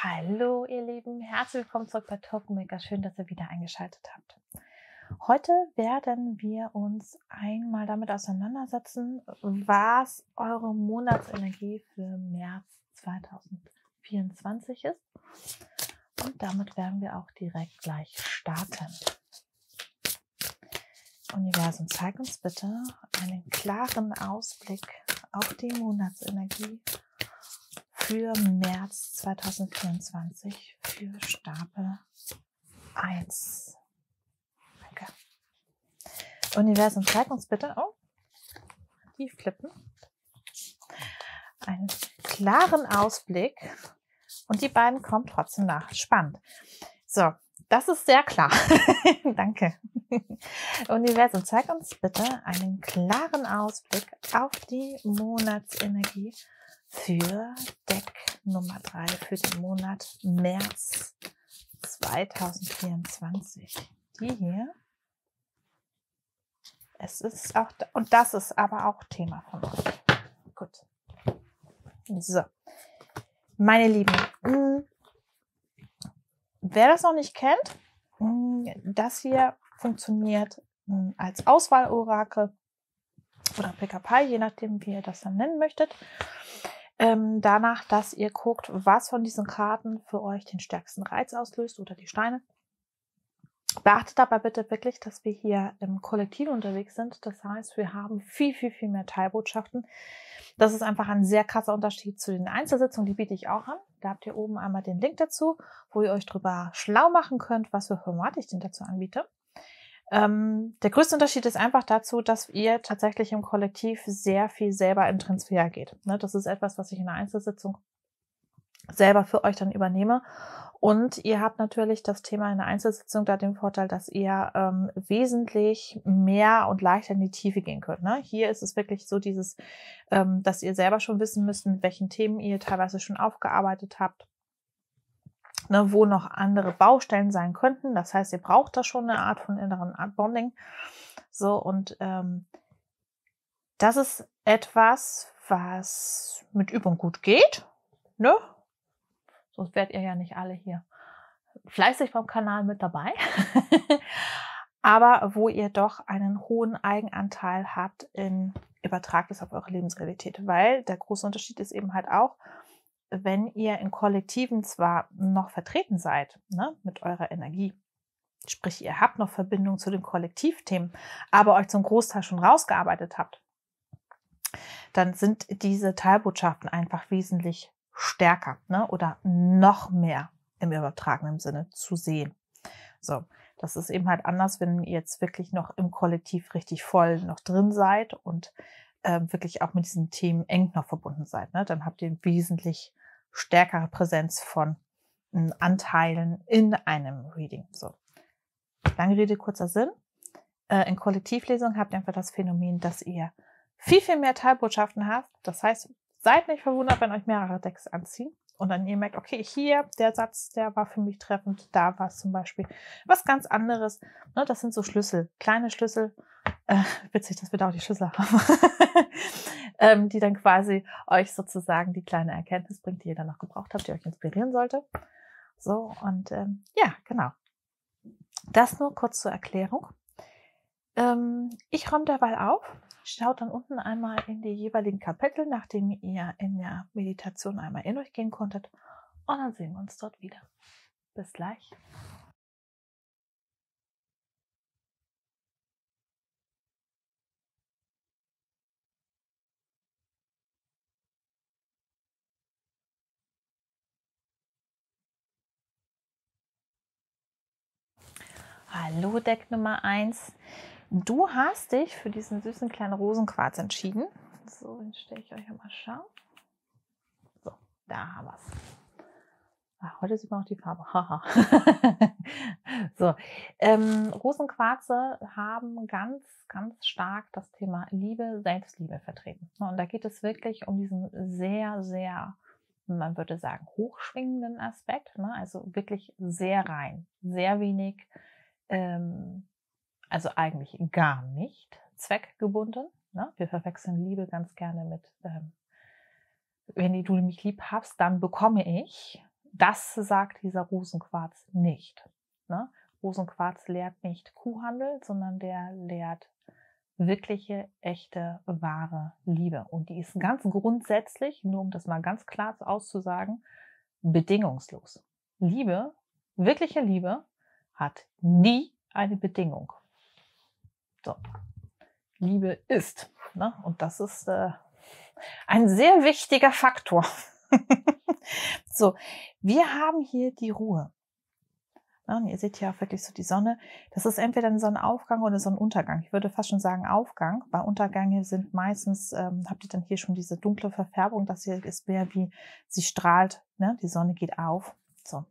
Hallo, ihr Lieben, herzlich willkommen zurück bei Token Maker. Schön, dass ihr wieder eingeschaltet habt. Heute werden wir uns einmal damit auseinandersetzen, was eure Monatsenergie für März 2024 ist. Und damit werden wir auch direkt gleich starten. Universum, zeig uns bitte einen klaren Ausblick auf die Monatsenergie für März 2024 für Stapel 1. Danke. Universum, zeig uns bitte, oh, Tiefklippen, einen klaren Ausblick und die beiden kommen trotzdem nach. Spannend. So, das ist sehr klar. Danke. Universum, zeig uns bitte einen klaren Ausblick auf die Monatsenergie für Deck Nummer 3 für den Monat März 2024. Die hier. Es ist auch, und das ist aber auch Thema von euch. Gut. So. Meine Lieben, hm, wer das noch nicht kennt, hm, das hier funktioniert hm, als Auswahlorakel oder Pick-up je nachdem, wie ihr das dann nennen möchtet ähm, danach, dass ihr guckt, was von diesen Karten für euch den stärksten Reiz auslöst oder die Steine. Beachtet dabei bitte wirklich, dass wir hier im Kollektiv unterwegs sind. Das heißt, wir haben viel, viel, viel mehr Teilbotschaften. Das ist einfach ein sehr krasser Unterschied zu den Einzelsitzungen. Die biete ich auch an. Da habt ihr oben einmal den Link dazu, wo ihr euch drüber schlau machen könnt, was für Formate ich denn dazu anbiete. Ähm, der größte Unterschied ist einfach dazu, dass ihr tatsächlich im Kollektiv sehr viel selber in Transfer geht. Ne? Das ist etwas, was ich in der Einzelsitzung selber für euch dann übernehme. Und ihr habt natürlich das Thema in der Einzelsitzung da den Vorteil, dass ihr ähm, wesentlich mehr und leichter in die Tiefe gehen könnt. Ne? Hier ist es wirklich so dieses, ähm, dass ihr selber schon wissen müsst, mit welchen Themen ihr teilweise schon aufgearbeitet habt ne, wo noch andere Baustellen sein könnten. Das heißt, ihr braucht da schon eine Art von inneren Art Bonding. So, und ähm, das ist etwas, was mit Übung gut geht. Ne? Sonst werdet ihr ja nicht alle hier fleißig beim Kanal mit dabei. Aber wo ihr doch einen hohen Eigenanteil habt in übertragt es auf eure Lebensrealität. Weil der große Unterschied ist eben halt auch, wenn ihr in Kollektiven zwar noch vertreten seid, ne, mit eurer Energie, sprich ihr habt noch Verbindung zu den Kollektivthemen, aber euch zum Großteil schon rausgearbeitet habt, dann sind diese Teilbotschaften einfach wesentlich stärker ne, oder noch mehr im übertragenen Sinne zu sehen. So, das ist eben halt anders, wenn ihr jetzt wirklich noch im Kollektiv richtig voll noch drin seid und äh, wirklich auch mit diesen Themen eng noch verbunden seid. Ne? Dann habt ihr wesentlich stärkere Präsenz von Anteilen in einem Reading. So. Lange Rede, kurzer Sinn. Äh, in Kollektivlesung habt ihr einfach das Phänomen, dass ihr viel, viel mehr Teilbotschaften habt. Das heißt, seid nicht verwundert, wenn euch mehrere Decks anziehen. Und dann ihr merkt, okay, hier, der Satz, der war für mich treffend, da war es zum Beispiel was ganz anderes. Ne, das sind so Schlüssel, kleine Schlüssel. Äh, witzig, dass wir da auch die Schlüssel haben. ähm, die dann quasi euch sozusagen die kleine Erkenntnis bringt, die ihr dann noch gebraucht habt, die euch inspirieren sollte. So, und ähm, ja, genau. Das nur kurz zur Erklärung. Ähm, ich räume derweil auf. Schaut dann unten einmal in die jeweiligen Kapitel, nachdem ihr in der Meditation einmal in euch gehen konntet. Und dann sehen wir uns dort wieder. Bis gleich. Hallo Deck Nummer 1. Du hast dich für diesen süßen kleinen Rosenquarz entschieden. So, den stelle ich euch mal schauen. So, da haben wir es. Ah, heute sieht man auch die Farbe. so, ähm, Rosenquarze haben ganz, ganz stark das Thema Liebe, Selbstliebe vertreten. Und da geht es wirklich um diesen sehr, sehr, man würde sagen, hochschwingenden Aspekt. Ne? Also wirklich sehr rein, sehr wenig ähm, also eigentlich gar nicht zweckgebunden. Ne? Wir verwechseln Liebe ganz gerne mit, ähm, wenn du mich lieb hast, dann bekomme ich. Das sagt dieser Rosenquarz nicht. Ne? Rosenquarz lehrt nicht Kuhhandel, sondern der lehrt wirkliche, echte, wahre Liebe. Und die ist ganz grundsätzlich, nur um das mal ganz klar auszusagen, bedingungslos. Liebe, wirkliche Liebe, hat nie eine Bedingung. So. Liebe ist. Ne? Und das ist äh, ein sehr wichtiger Faktor. so, wir haben hier die Ruhe. Ja, und ihr seht auch wirklich so die Sonne. Das ist entweder ein Sonnenaufgang oder Sonnenuntergang. Ich würde fast schon sagen Aufgang. Bei Untergänge sind meistens, ähm, habt ihr dann hier schon diese dunkle Verfärbung. Das hier ist mehr wie, sie strahlt, ne? die Sonne geht auf. So.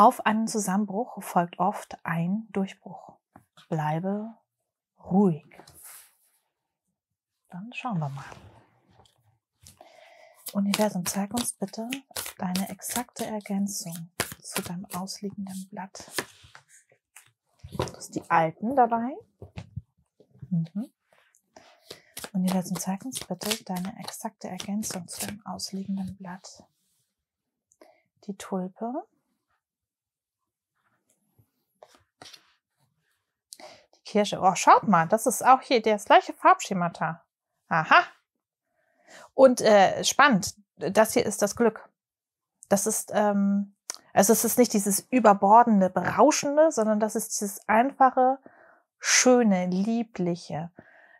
Auf einen Zusammenbruch folgt oft ein Durchbruch. Bleibe ruhig. Dann schauen wir mal. Universum, zeig uns bitte deine exakte Ergänzung zu deinem ausliegenden Blatt. Du hast die alten dabei. Mhm. Universum, zeig uns bitte deine exakte Ergänzung zu deinem ausliegenden Blatt. Die Tulpe. Kirsche. Oh, schaut mal, das ist auch hier das gleiche Farbschemata. Aha. Und äh, spannend, das hier ist das Glück. Das ist, ähm, also es ist nicht dieses überbordende, berauschende, sondern das ist dieses einfache, schöne, liebliche.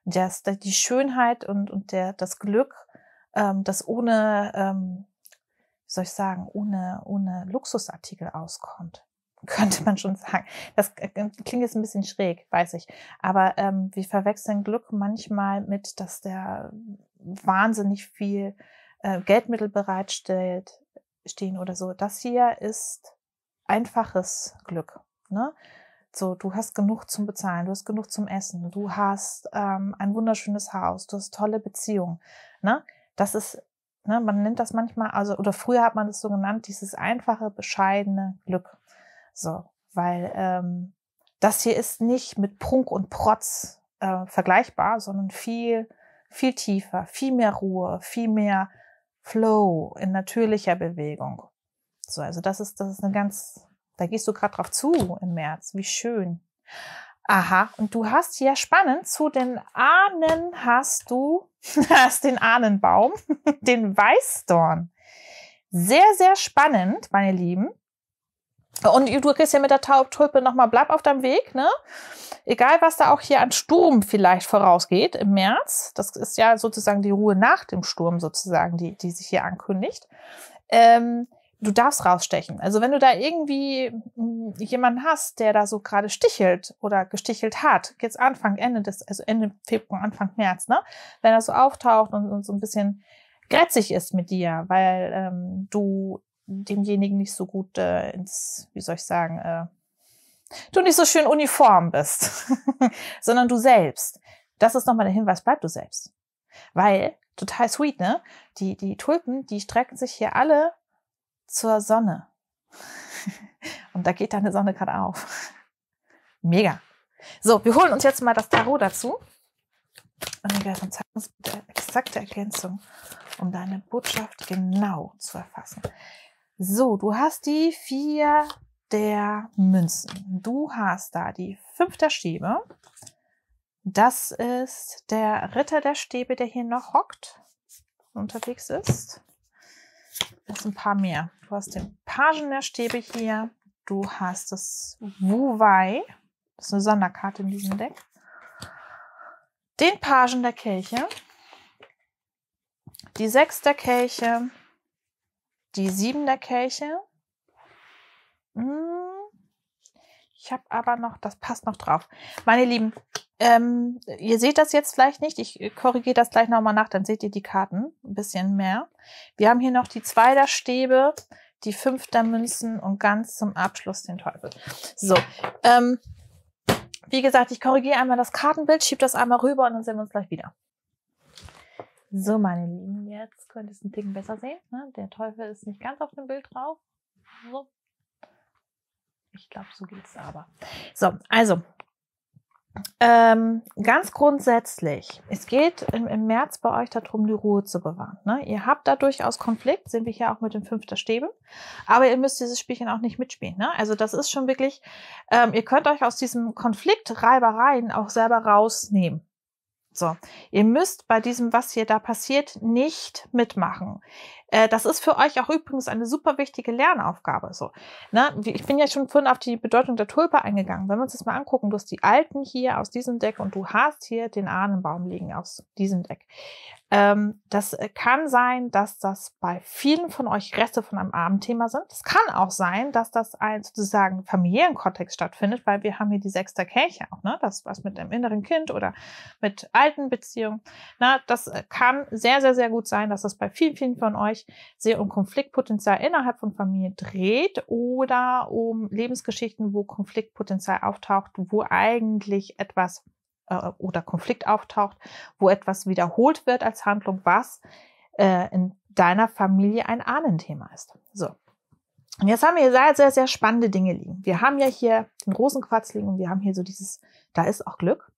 Das, die Schönheit und, und der, das Glück, ähm, das ohne, ähm, wie soll ich sagen, ohne, ohne Luxusartikel auskommt. Könnte man schon sagen. Das äh, klingt jetzt ein bisschen schräg, weiß ich. Aber ähm, wir verwechseln Glück manchmal mit, dass der wahnsinnig viel äh, Geldmittel bereitstellt, stehen oder so. Das hier ist einfaches Glück. Ne? So, du hast genug zum Bezahlen, du hast genug zum Essen, du hast ähm, ein wunderschönes Haus, du hast tolle Beziehungen. Ne? Das ist, ne, man nennt das manchmal, also, oder früher hat man das so genannt, dieses einfache, bescheidene Glück. So, weil ähm, das hier ist nicht mit Prunk und Protz äh, vergleichbar, sondern viel, viel tiefer, viel mehr Ruhe, viel mehr Flow, in natürlicher Bewegung. So, also das ist, das ist eine ganz, da gehst du gerade drauf zu im März. Wie schön. Aha, und du hast hier spannend zu den Ahnen hast du, hast den Ahnenbaum, den Weißdorn. Sehr, sehr spannend, meine Lieben. Und du kriegst ja mit der Taubtulpe nochmal, bleib auf deinem Weg, ne? Egal, was da auch hier an Sturm vielleicht vorausgeht im März. Das ist ja sozusagen die Ruhe nach dem Sturm sozusagen, die, die sich hier ankündigt. Ähm, du darfst rausstechen. Also wenn du da irgendwie hm, jemanden hast, der da so gerade stichelt oder gestichelt hat, jetzt Anfang, Ende des, also Ende Februar, Anfang März, ne? Wenn er so auftaucht und, und so ein bisschen grätzig ist mit dir, weil ähm, du demjenigen nicht so gut äh, ins, wie soll ich sagen, äh, du nicht so schön uniform bist, sondern du selbst. Das ist nochmal der Hinweis, bleib du selbst. Weil, total sweet, ne? Die, die Tulpen, die strecken sich hier alle zur Sonne. Und da geht deine Sonne gerade auf. Mega. So, wir holen uns jetzt mal das Tarot dazu. Und wir uns bitte exakte Ergänzung, um deine Botschaft genau zu erfassen. So, du hast die vier der Münzen. Du hast da die fünf der Stäbe. Das ist der Ritter der Stäbe, der hier noch hockt, unterwegs ist. Das sind ein paar mehr. Du hast den Pagen der Stäbe hier. Du hast das Wu Wei. Das ist eine Sonderkarte in diesem Deck. Den Pagen der Kelche. Die Sechs der Kelche die sieben der Kelche. Hm. Ich habe aber noch, das passt noch drauf. Meine Lieben, ähm, ihr seht das jetzt vielleicht nicht. Ich korrigiere das gleich nochmal nach, dann seht ihr die Karten ein bisschen mehr. Wir haben hier noch die zwei der Stäbe, die fünf der Münzen und ganz zum Abschluss den Teufel. So, ähm, wie gesagt, ich korrigiere einmal das Kartenbild, schiebe das einmal rüber und dann sehen wir uns gleich wieder. So, meine Lieben, jetzt könnt ihr es ein Ticken besser sehen. Ne? Der Teufel ist nicht ganz auf dem Bild drauf. So. Ich glaube, so geht es aber. So, also, ähm, ganz grundsätzlich, es geht im, im, März bei euch darum, die Ruhe zu bewahren. Ne? Ihr habt da durchaus Konflikt, sind wir hier auch mit dem fünfter Stäbe, aber ihr müsst dieses Spielchen auch nicht mitspielen. Ne? Also das ist schon wirklich, ähm, ihr könnt euch aus diesem Konflikt Reibereien auch selber rausnehmen. So, ihr müsst bei diesem, was hier da passiert, nicht mitmachen. Äh, das ist für euch auch übrigens eine super wichtige Lernaufgabe. So, ne? Ich bin ja schon vorhin auf die Bedeutung der Tulpe eingegangen. Wenn wir uns das mal angucken, du hast die alten hier aus diesem Deck und du hast hier den Ahnenbaum liegen aus diesem Deck. Ähm, das äh, kann sein, dass das bei vielen von euch Reste von einem Abendthema sind. Es kann auch sein, dass das ein sozusagen familiären Kontext stattfindet, weil wir haben hier die sechste Kirche auch, ne? Das was mit dem inneren Kind oder mit alten Beziehungen. Na, das äh, kann sehr, sehr, sehr gut sein, dass das bei vielen, vielen von euch sehr um Konfliktpotenzial innerhalb von Familie dreht oder um Lebensgeschichten, wo Konfliktpotenzial auftaucht, wo eigentlich etwas äh, oder Konflikt auftaucht, wo etwas wiederholt wird als Handlung, was äh, in deiner Familie ein Ahnenthema ist. So. Und jetzt haben wir hier sehr, sehr, sehr spannende Dinge liegen. Wir haben ja hier den Rosenquarz liegen und wir haben hier so dieses, da ist auch Glück.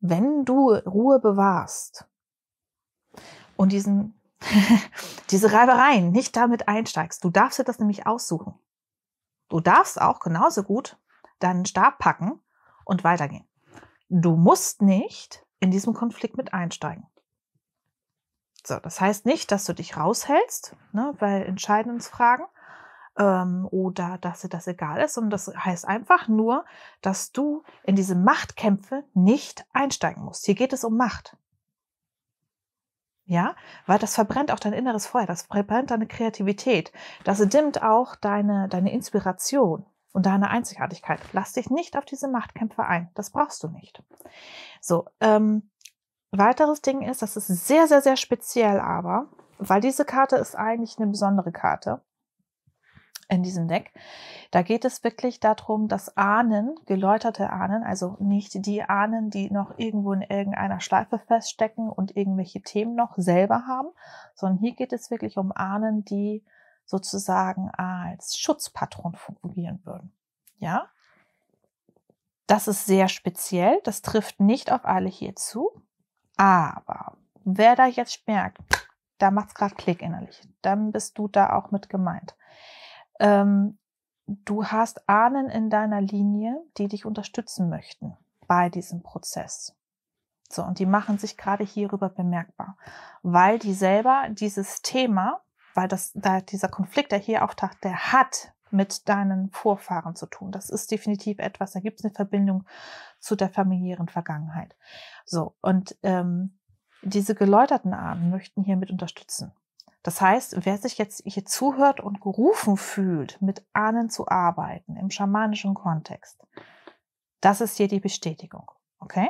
Wenn du Ruhe bewahrst und diesen, diese Reibereien nicht damit einsteigst, du darfst dir das nämlich aussuchen. Du darfst auch genauso gut deinen Stab packen und weitergehen. Du musst nicht in diesem Konflikt mit einsteigen. So, das heißt nicht, dass du dich raushältst, ne, bei Entscheidungsfragen ähm, oder dass dir das egal ist, sondern das heißt einfach nur, dass du in diese Machtkämpfe nicht einsteigen musst. Hier geht es um Macht. Ja, weil das verbrennt auch dein inneres Feuer, das verbrennt deine Kreativität, das dimmt auch deine, deine Inspiration und deine Einzigartigkeit. Lass dich nicht auf diese Machtkämpfe ein. Das brauchst du nicht. So, ähm, weiteres Ding ist, das ist sehr, sehr, sehr speziell aber, weil diese Karte ist eigentlich eine besondere Karte in diesem Deck. Da geht es wirklich darum, dass Ahnen, geläuterte Ahnen, also nicht die Ahnen, die noch irgendwo in irgendeiner Schleife feststecken und irgendwelche Themen noch selber haben, sondern hier geht es wirklich um Ahnen, die sozusagen als Schutzpatron fungieren würden. Ja? Das ist sehr speziell. Das trifft nicht auf alle hier zu. Aber wer da jetzt merkt, da macht's gerade Klick innerlich, dann bist du da auch mit gemeint. Ähm, du hast Ahnen in deiner Linie, die dich unterstützen möchten bei diesem Prozess. So, und die machen sich gerade hierüber bemerkbar, weil die selber dieses Thema weil das, da dieser Konflikt, der hier auftaucht, der hat mit deinen Vorfahren zu tun. Das ist definitiv etwas, da gibt es eine Verbindung zu der familiären Vergangenheit. So, und ähm, diese geläuterten Ahnen möchten hiermit unterstützen. Das heißt, wer sich jetzt hier zuhört und gerufen fühlt, mit Ahnen zu arbeiten im schamanischen Kontext, das ist hier die Bestätigung. Okay?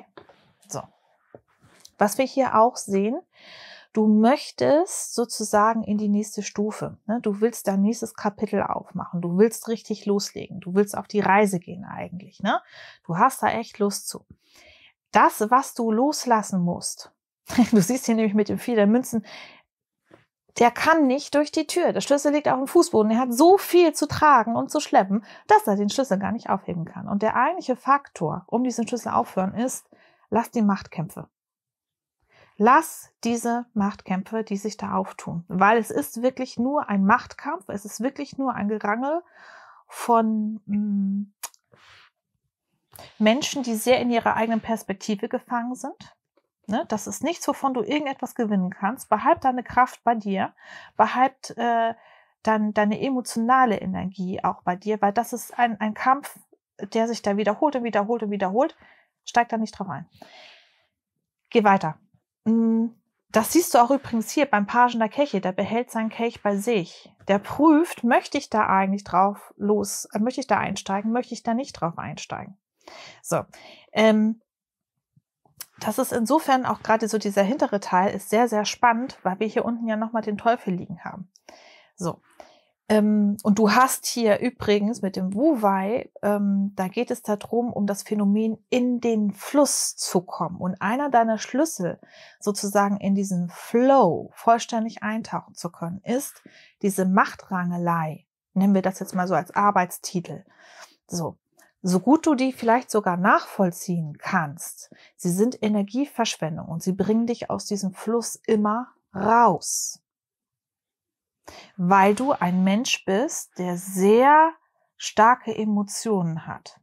So. Was wir hier auch sehen, du möchtest sozusagen in die nächste Stufe. Ne? Du willst dein nächstes Kapitel aufmachen. Du willst richtig loslegen. Du willst auf die Reise gehen eigentlich. Ne? Du hast da echt Lust zu. Das, was du loslassen musst, du siehst hier nämlich mit dem Vier der Münzen, der kann nicht durch die Tür. Der Schlüssel liegt auf dem Fußboden. Er hat so viel zu tragen und zu schleppen, dass er den Schlüssel gar nicht aufheben kann. Und der eigentliche Faktor, um diesen Schlüssel aufhören, ist, lass die Machtkämpfe. Lass diese Machtkämpfe, die sich da auftun, weil es ist wirklich nur ein Machtkampf, es ist wirklich nur ein Gerangel von mh, mm, Menschen, die sehr in ihrer eigenen Perspektive gefangen sind. Ne? Das ist nichts, wovon du irgendetwas gewinnen kannst. Behalt deine Kraft bei dir, behalt äh, dann deine emotionale Energie auch bei dir, weil das ist ein, ein Kampf, der sich da wiederholt und wiederholt und wiederholt. Steig da nicht drauf ein. Geh weiter. Mm, das siehst du auch übrigens hier beim Pagen der Kelche. Der behält seinen Kelch bei sich. Der prüft, möchte ich da eigentlich drauf los, äh, möchte ich da einsteigen, möchte ich da nicht drauf einsteigen. So, ähm, das ist insofern auch gerade so dieser hintere Teil ist sehr, sehr spannend, weil wir hier unten ja nochmal den Teufel liegen haben. So, ähm, und du hast hier übrigens mit dem Wu-Wei, ähm, da geht es darum, um das Phänomen in den Fluss zu kommen. Und einer deiner Schlüssel sozusagen in diesen Flow vollständig eintauchen zu können, ist diese Machtrangelei. Nennen wir das jetzt mal so als Arbeitstitel. So. so gut du die vielleicht sogar nachvollziehen kannst, sie sind Energieverschwendung und sie bringen dich aus diesem Fluss immer raus. Weil du ein Mensch bist, der sehr starke Emotionen hat.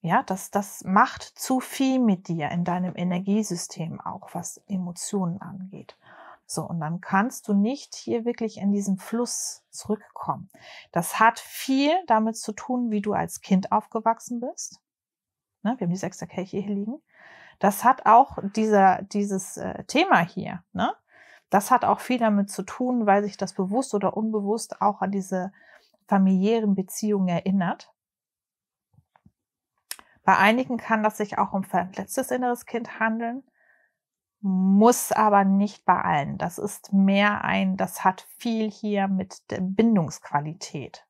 Ja, das, das macht zu viel mit dir in deinem Energiesystem auch, was Emotionen angeht. So, und dann kannst du nicht hier wirklich in diesen Fluss zurückkommen. Das hat viel damit zu tun, wie du als Kind aufgewachsen bist. Ne, wir haben die sechste Kelche hier liegen. Das hat auch dieser, dieses äh, Thema hier, ne? Das hat auch viel damit zu tun, weil sich das bewusst oder unbewusst auch an diese familiären Beziehungen erinnert. Bei einigen kann das sich auch um verletztes inneres Kind handeln muss aber nicht bei allen. Das ist mehr ein, das hat viel hier mit der Bindungsqualität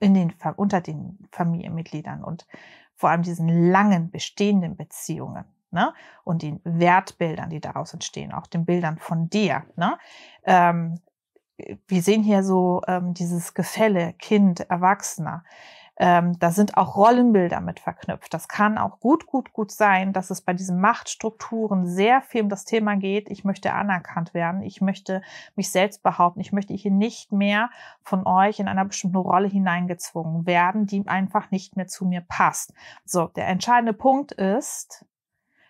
in den, unter den Familienmitgliedern und vor allem diesen langen bestehenden Beziehungen. Ne? Und den Wertbildern, die daraus entstehen, auch den Bildern von dir. Ne? Ähm, wir sehen hier so ähm, dieses Gefälle Kind, Erwachsener. Ähm, da sind auch Rollenbilder mit verknüpft. Das kann auch gut, gut, gut sein, dass es bei diesen Machtstrukturen sehr viel um das Thema geht. Ich möchte anerkannt werden. Ich möchte mich selbst behaupten. Ich möchte hier nicht mehr von euch in einer bestimmten Rolle hineingezwungen werden, die einfach nicht mehr zu mir passt. So, der entscheidende Punkt ist,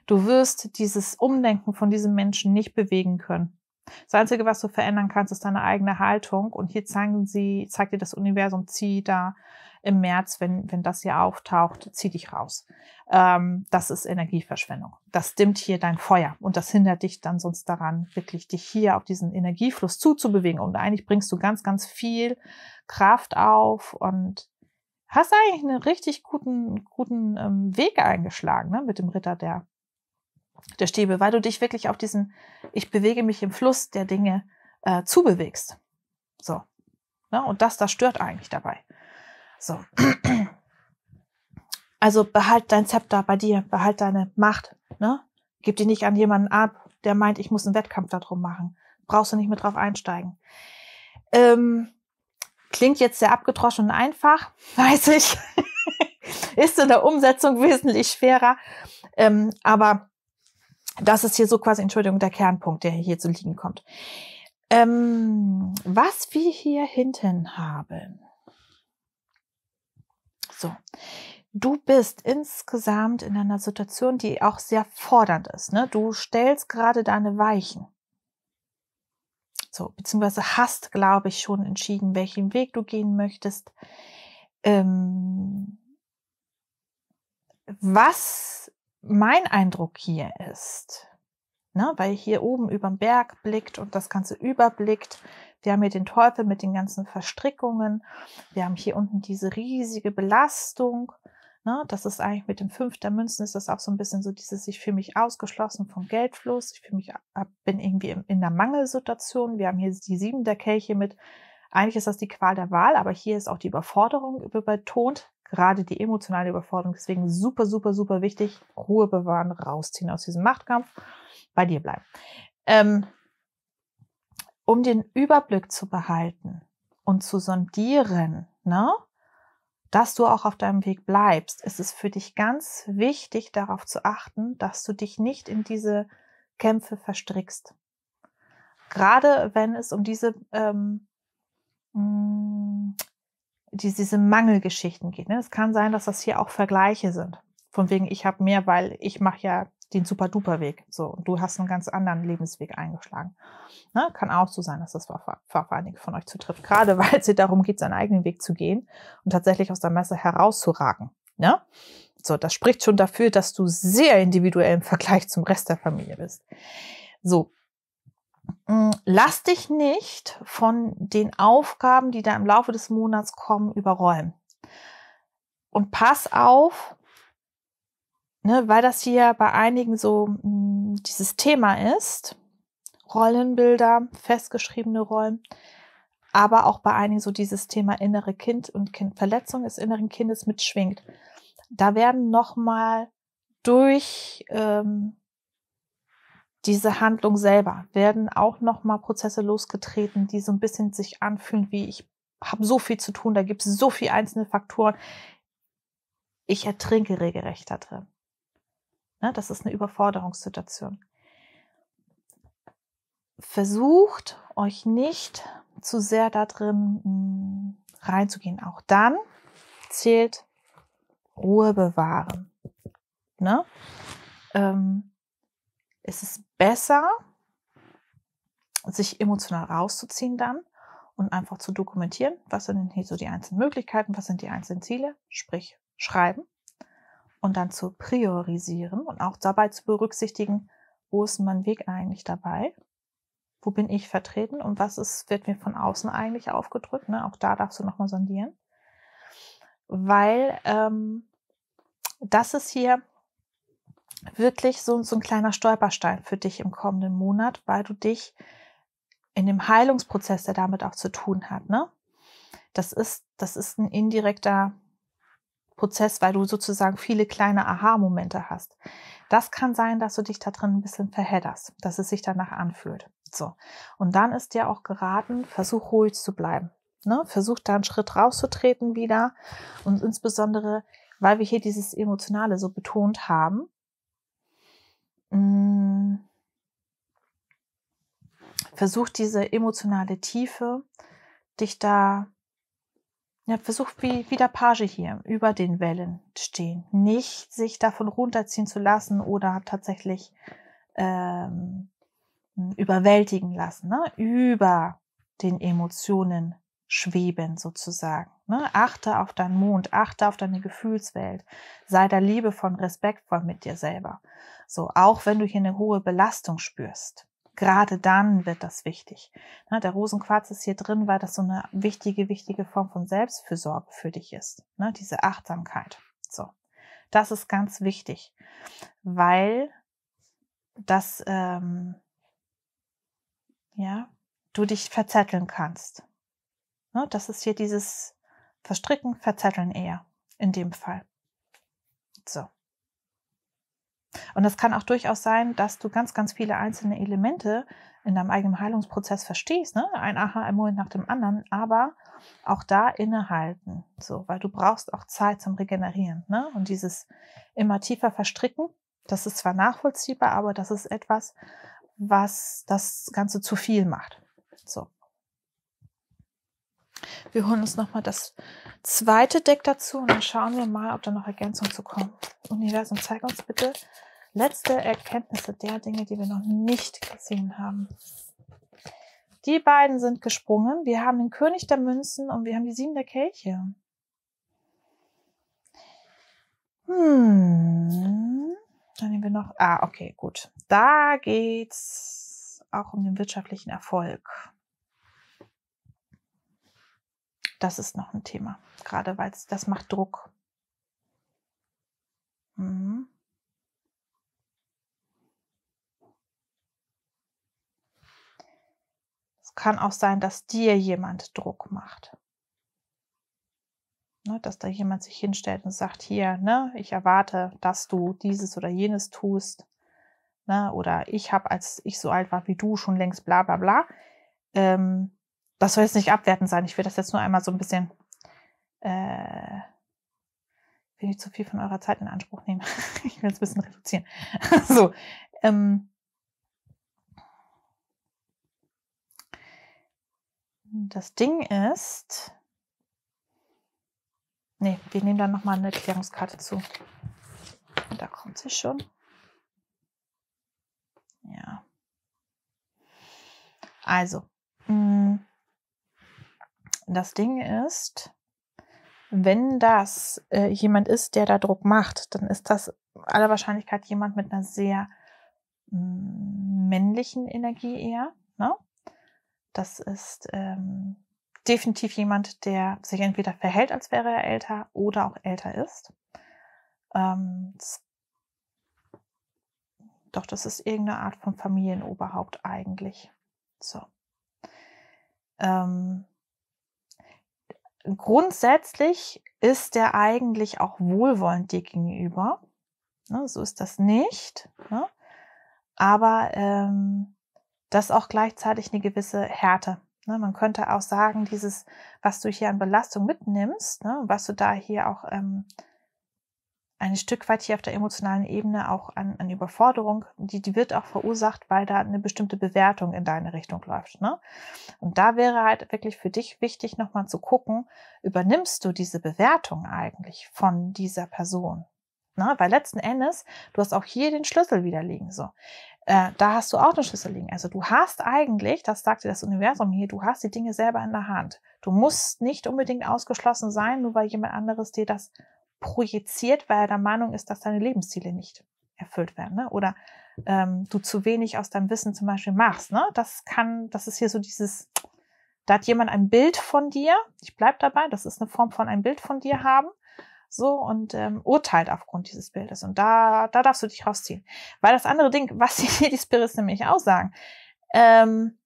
du wirst dieses Umdenken von diesem Menschen nicht bewegen können. Das Einzige, was du verändern kannst, ist deine eigene Haltung. Und hier zeigen sie, zeigt dir das Universum, zieh da im März, wenn, wenn das hier auftaucht, zieh dich raus. Ähm, das ist Energieverschwendung. Das dimmt hier dein Feuer und das hindert dich dann sonst daran, wirklich dich hier auf diesen Energiefluss zuzubewegen. Und eigentlich bringst du ganz, ganz viel Kraft auf und hast eigentlich einen richtig guten, guten ähm, Weg eingeschlagen ne, mit dem Ritter der, der Stäbe, weil du dich wirklich auf diesen, ich bewege mich im Fluss der Dinge äh, zubewegst. So. Ne, und das, das stört eigentlich dabei. So. Also behalt dein Zepter bei dir, behalt deine Macht, ne? Gib die nicht an jemanden ab, der meint, ich muss einen Wettkampf darum machen. Brauchst du nicht mit drauf einsteigen. Ähm, klingt jetzt sehr abgedroschen und einfach, weiß ich. ist in der Umsetzung wesentlich schwerer. Ähm, aber das ist hier so quasi, Entschuldigung, der Kernpunkt, der hier zu liegen kommt. Ähm, was wir hier hinten haben, so. Du bist insgesamt in einer Situation, die auch sehr fordernd ist. Ne? Du stellst gerade deine Weichen. So, beziehungsweise hast, glaube ich, schon entschieden, welchen Weg du gehen möchtest. Ähm, was mein Eindruck hier ist, ne, weil hier oben über den Berg blickt und das Ganze überblickt, wir haben hier den Teufel mit den ganzen Verstrickungen. Wir haben hier unten diese riesige Belastung. Ne, das ist eigentlich mit dem Fünf der Münzen ist das auch so ein bisschen so dieses, ich fühle mich ausgeschlossen vom Geldfluss. Ich fühle mich, bin irgendwie in der Mangelsituation. Wir haben hier die Sieben der Kelche mit. Eigentlich ist das die Qual der Wahl, aber hier ist auch die Überforderung übertont. Gerade die emotionale Überforderung. Deswegen super, super, super wichtig. Ruhe bewahren, rausziehen aus diesem Machtkampf. Bei dir bleiben. Ähm, um den Überblick zu behalten und zu sondieren, ne, dass du auch auf deinem Weg bleibst, ist es für dich ganz wichtig, darauf zu achten, dass du dich nicht in diese Kämpfe verstrickst. Gerade wenn es um diese, ähm, mm, diese Mangelgeschichten geht. Ne? Es kann sein, dass das hier auch Vergleiche sind. Von wegen, ich habe mehr, weil ich mache ja den Super-Duper-Weg. So, und du hast einen ganz anderen Lebensweg eingeschlagen. Ne? Kann auch so sein, dass das für einige von euch zutrifft. Gerade weil es darum geht, seinen eigenen Weg zu gehen und tatsächlich aus der Messe herauszuragen. Ne? So, das spricht schon dafür, dass du sehr individuell im Vergleich zum Rest der Familie bist. So. Mm, lass dich nicht von den Aufgaben, die da im Laufe des Monats kommen, überrollen. Und pass auf, ne, weil das hier bei einigen so mh, hm, dieses Thema ist, Rollenbilder, festgeschriebene Rollen, aber auch bei einigen so dieses Thema innere Kind und kind, Verletzung des inneren Kindes mitschwingt. Da werden nochmal durch ähm, diese Handlung selber werden auch nochmal Prozesse losgetreten, die so ein bisschen sich anfühlen wie ich habe so viel zu tun, da gibt es so viele einzelne Faktoren ich ertrinke regelrecht da drin. Ne, das ist eine Überforderungssituation. Versucht euch nicht zu sehr da drin hm, reinzugehen. Auch dann zählt Ruhe bewahren. Ne? Ähm, es ist besser, sich emotional rauszuziehen dann und einfach zu dokumentieren, was sind denn hier so die einzelnen Möglichkeiten, was sind die einzelnen Ziele, sprich schreiben und dann zu priorisieren und auch dabei zu berücksichtigen, wo ist mein Weg eigentlich dabei, wo bin ich vertreten und was ist, wird mir von außen eigentlich aufgedrückt. Ne? Auch da darfst du nochmal sondieren. Weil ähm, das ist hier wirklich so, so ein kleiner Stolperstein für dich im kommenden Monat, weil du dich in dem Heilungsprozess, der damit auch zu tun hat, ne? Das ist, das ist ein indirekter Prozess, weil du sozusagen viele kleine Aha-Momente hast. Das kann sein, dass du dich da drin ein bisschen verhedderst, dass es sich danach anfühlt. So. Und dann ist dir auch geraten, versuch ruhig zu bleiben. Ne? Versuch da einen Schritt rauszutreten wieder. Und insbesondere, weil wir hier dieses Emotionale so betont haben, versuch diese emotionale Tiefe, dich da, ja, versuch wie, wie der Page hier, über den Wellen stehen. Nicht sich davon runterziehen zu lassen oder tatsächlich ähm, überwältigen lassen, ne? über den Emotionen schweben sozusagen. Ne? Achte auf deinen Mond, achte auf deine Gefühlswelt, sei da liebevoll respektvoll mit dir selber. So, auch wenn du hier eine hohe Belastung spürst. Gerade dann wird das wichtig. Ne? Der Rosenquarz ist hier drin, weil das so eine wichtige, wichtige Form von Selbstfürsorge für dich ist. Ne? Diese Achtsamkeit. So. Das ist ganz wichtig, weil das ähm, ja, du dich verzetteln kannst. Ne, das ist hier dieses Verstricken, Verzetteln eher in dem Fall. So. Und es kann auch durchaus sein, dass du ganz, ganz viele einzelne Elemente in deinem eigenen Heilungsprozess verstehst, ne? ein Aha-Moment nach dem anderen, aber auch da innehalten, so, weil du brauchst auch Zeit zum Regenerieren, ne? Und dieses immer tiefer verstricken, das ist zwar nachvollziehbar, aber das ist etwas, was das Ganze zu viel macht. So. Wir holen uns nochmal das zweite Deck dazu und dann schauen wir mal, ob da noch Ergänzungen zu kommen. Universum, zeig uns bitte letzte Erkenntnisse der Dinge, die wir noch nicht gesehen haben. Die beiden sind gesprungen. Wir haben den König der Münzen und wir haben die Sieben der Kelche. Hm. Dann nehmen wir noch. Ah, okay, gut. Da geht's auch um den wirtschaftlichen Erfolg. Das ist noch ein Thema, gerade weil das macht Druck. Mhm. Es kann auch sein, dass dir jemand Druck macht. Ne, dass da jemand sich hinstellt und sagt, hier, ne, ich erwarte, dass du dieses oder jenes tust. Ne, oder ich habe, als ich so alt war wie du, schon längst bla bla bla. Ähm, das soll jetzt nicht abwertend sein. Ich will das jetzt nur einmal so ein bisschen, äh, will nicht zu viel von eurer Zeit in Anspruch nehmen. ich will es ein bisschen reduzieren. so, ähm, das Ding ist, Nee, wir nehmen dann nochmal eine Erklärungskarte zu. Da kommt sie schon. Ja. Also, mm, das Ding ist, wenn das äh, jemand ist, der da Druck macht, dann ist das aller Wahrscheinlichkeit jemand mit einer sehr mm, männlichen Energie eher. Ne? Das ist ähm, definitiv jemand, der sich entweder verhält, als wäre er älter oder auch älter ist. Ähm, doch, das ist irgendeine Art von Familienoberhaupt eigentlich. So. Ähm, grundsätzlich ist der eigentlich auch wohlwollend dir gegenüber. Ne, so ist das nicht. Ne? Aber ähm, das auch gleichzeitig eine gewisse Härte Ne, man könnte auch sagen, dieses, was du hier an Belastung mitnimmst, ne, was du da hier auch ähm, ein Stück weit hier auf der emotionalen Ebene auch an, an Überforderung, die, die wird auch verursacht, weil da eine bestimmte Bewertung in deine Richtung läuft. Ne? Und da wäre halt wirklich für dich wichtig, nochmal zu gucken, übernimmst du diese Bewertung eigentlich von dieser Person? Ne? Weil letzten Endes, du hast auch hier den Schlüssel wieder liegen. So. Äh, da hast du auch den Schlüssel liegen. Also du hast eigentlich, das sagt dir das Universum hier, du hast die Dinge selber in der Hand. Du musst nicht unbedingt ausgeschlossen sein, nur weil jemand anderes dir das projiziert, weil er der Meinung ist, dass deine Lebensziele nicht erfüllt werden. Ne? Oder ähm, du zu wenig aus deinem Wissen zum Beispiel machst. Ne? Das kann, das ist hier so dieses, da hat jemand ein Bild von dir, ich bleib dabei, das ist eine Form von ein Bild von dir haben, so und ähm, urteilt aufgrund dieses Bildes. Und da, da darfst du dich rausziehen. Weil das andere Ding, was hier die Spirits nämlich auch sagen, ähm,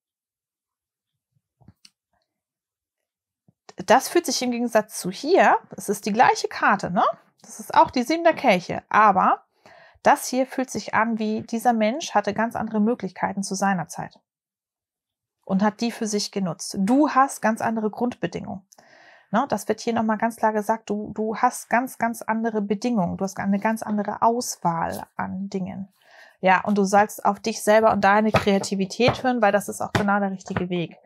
das fühlt sich im Gegensatz zu hier, es ist die gleiche Karte, ne? Das ist auch die Sieben der Kelche, aber das hier fühlt sich an wie dieser Mensch hatte ganz andere Möglichkeiten zu seiner Zeit und hat die für sich genutzt. Du hast ganz andere Grundbedingungen. Ne, das wird hier nochmal ganz klar gesagt, du, du hast ganz, ganz andere Bedingungen, du hast eine ganz andere Auswahl an Dingen. Ja, und du sollst auf dich selber und deine Kreativität hören, weil das ist auch genau der richtige Weg.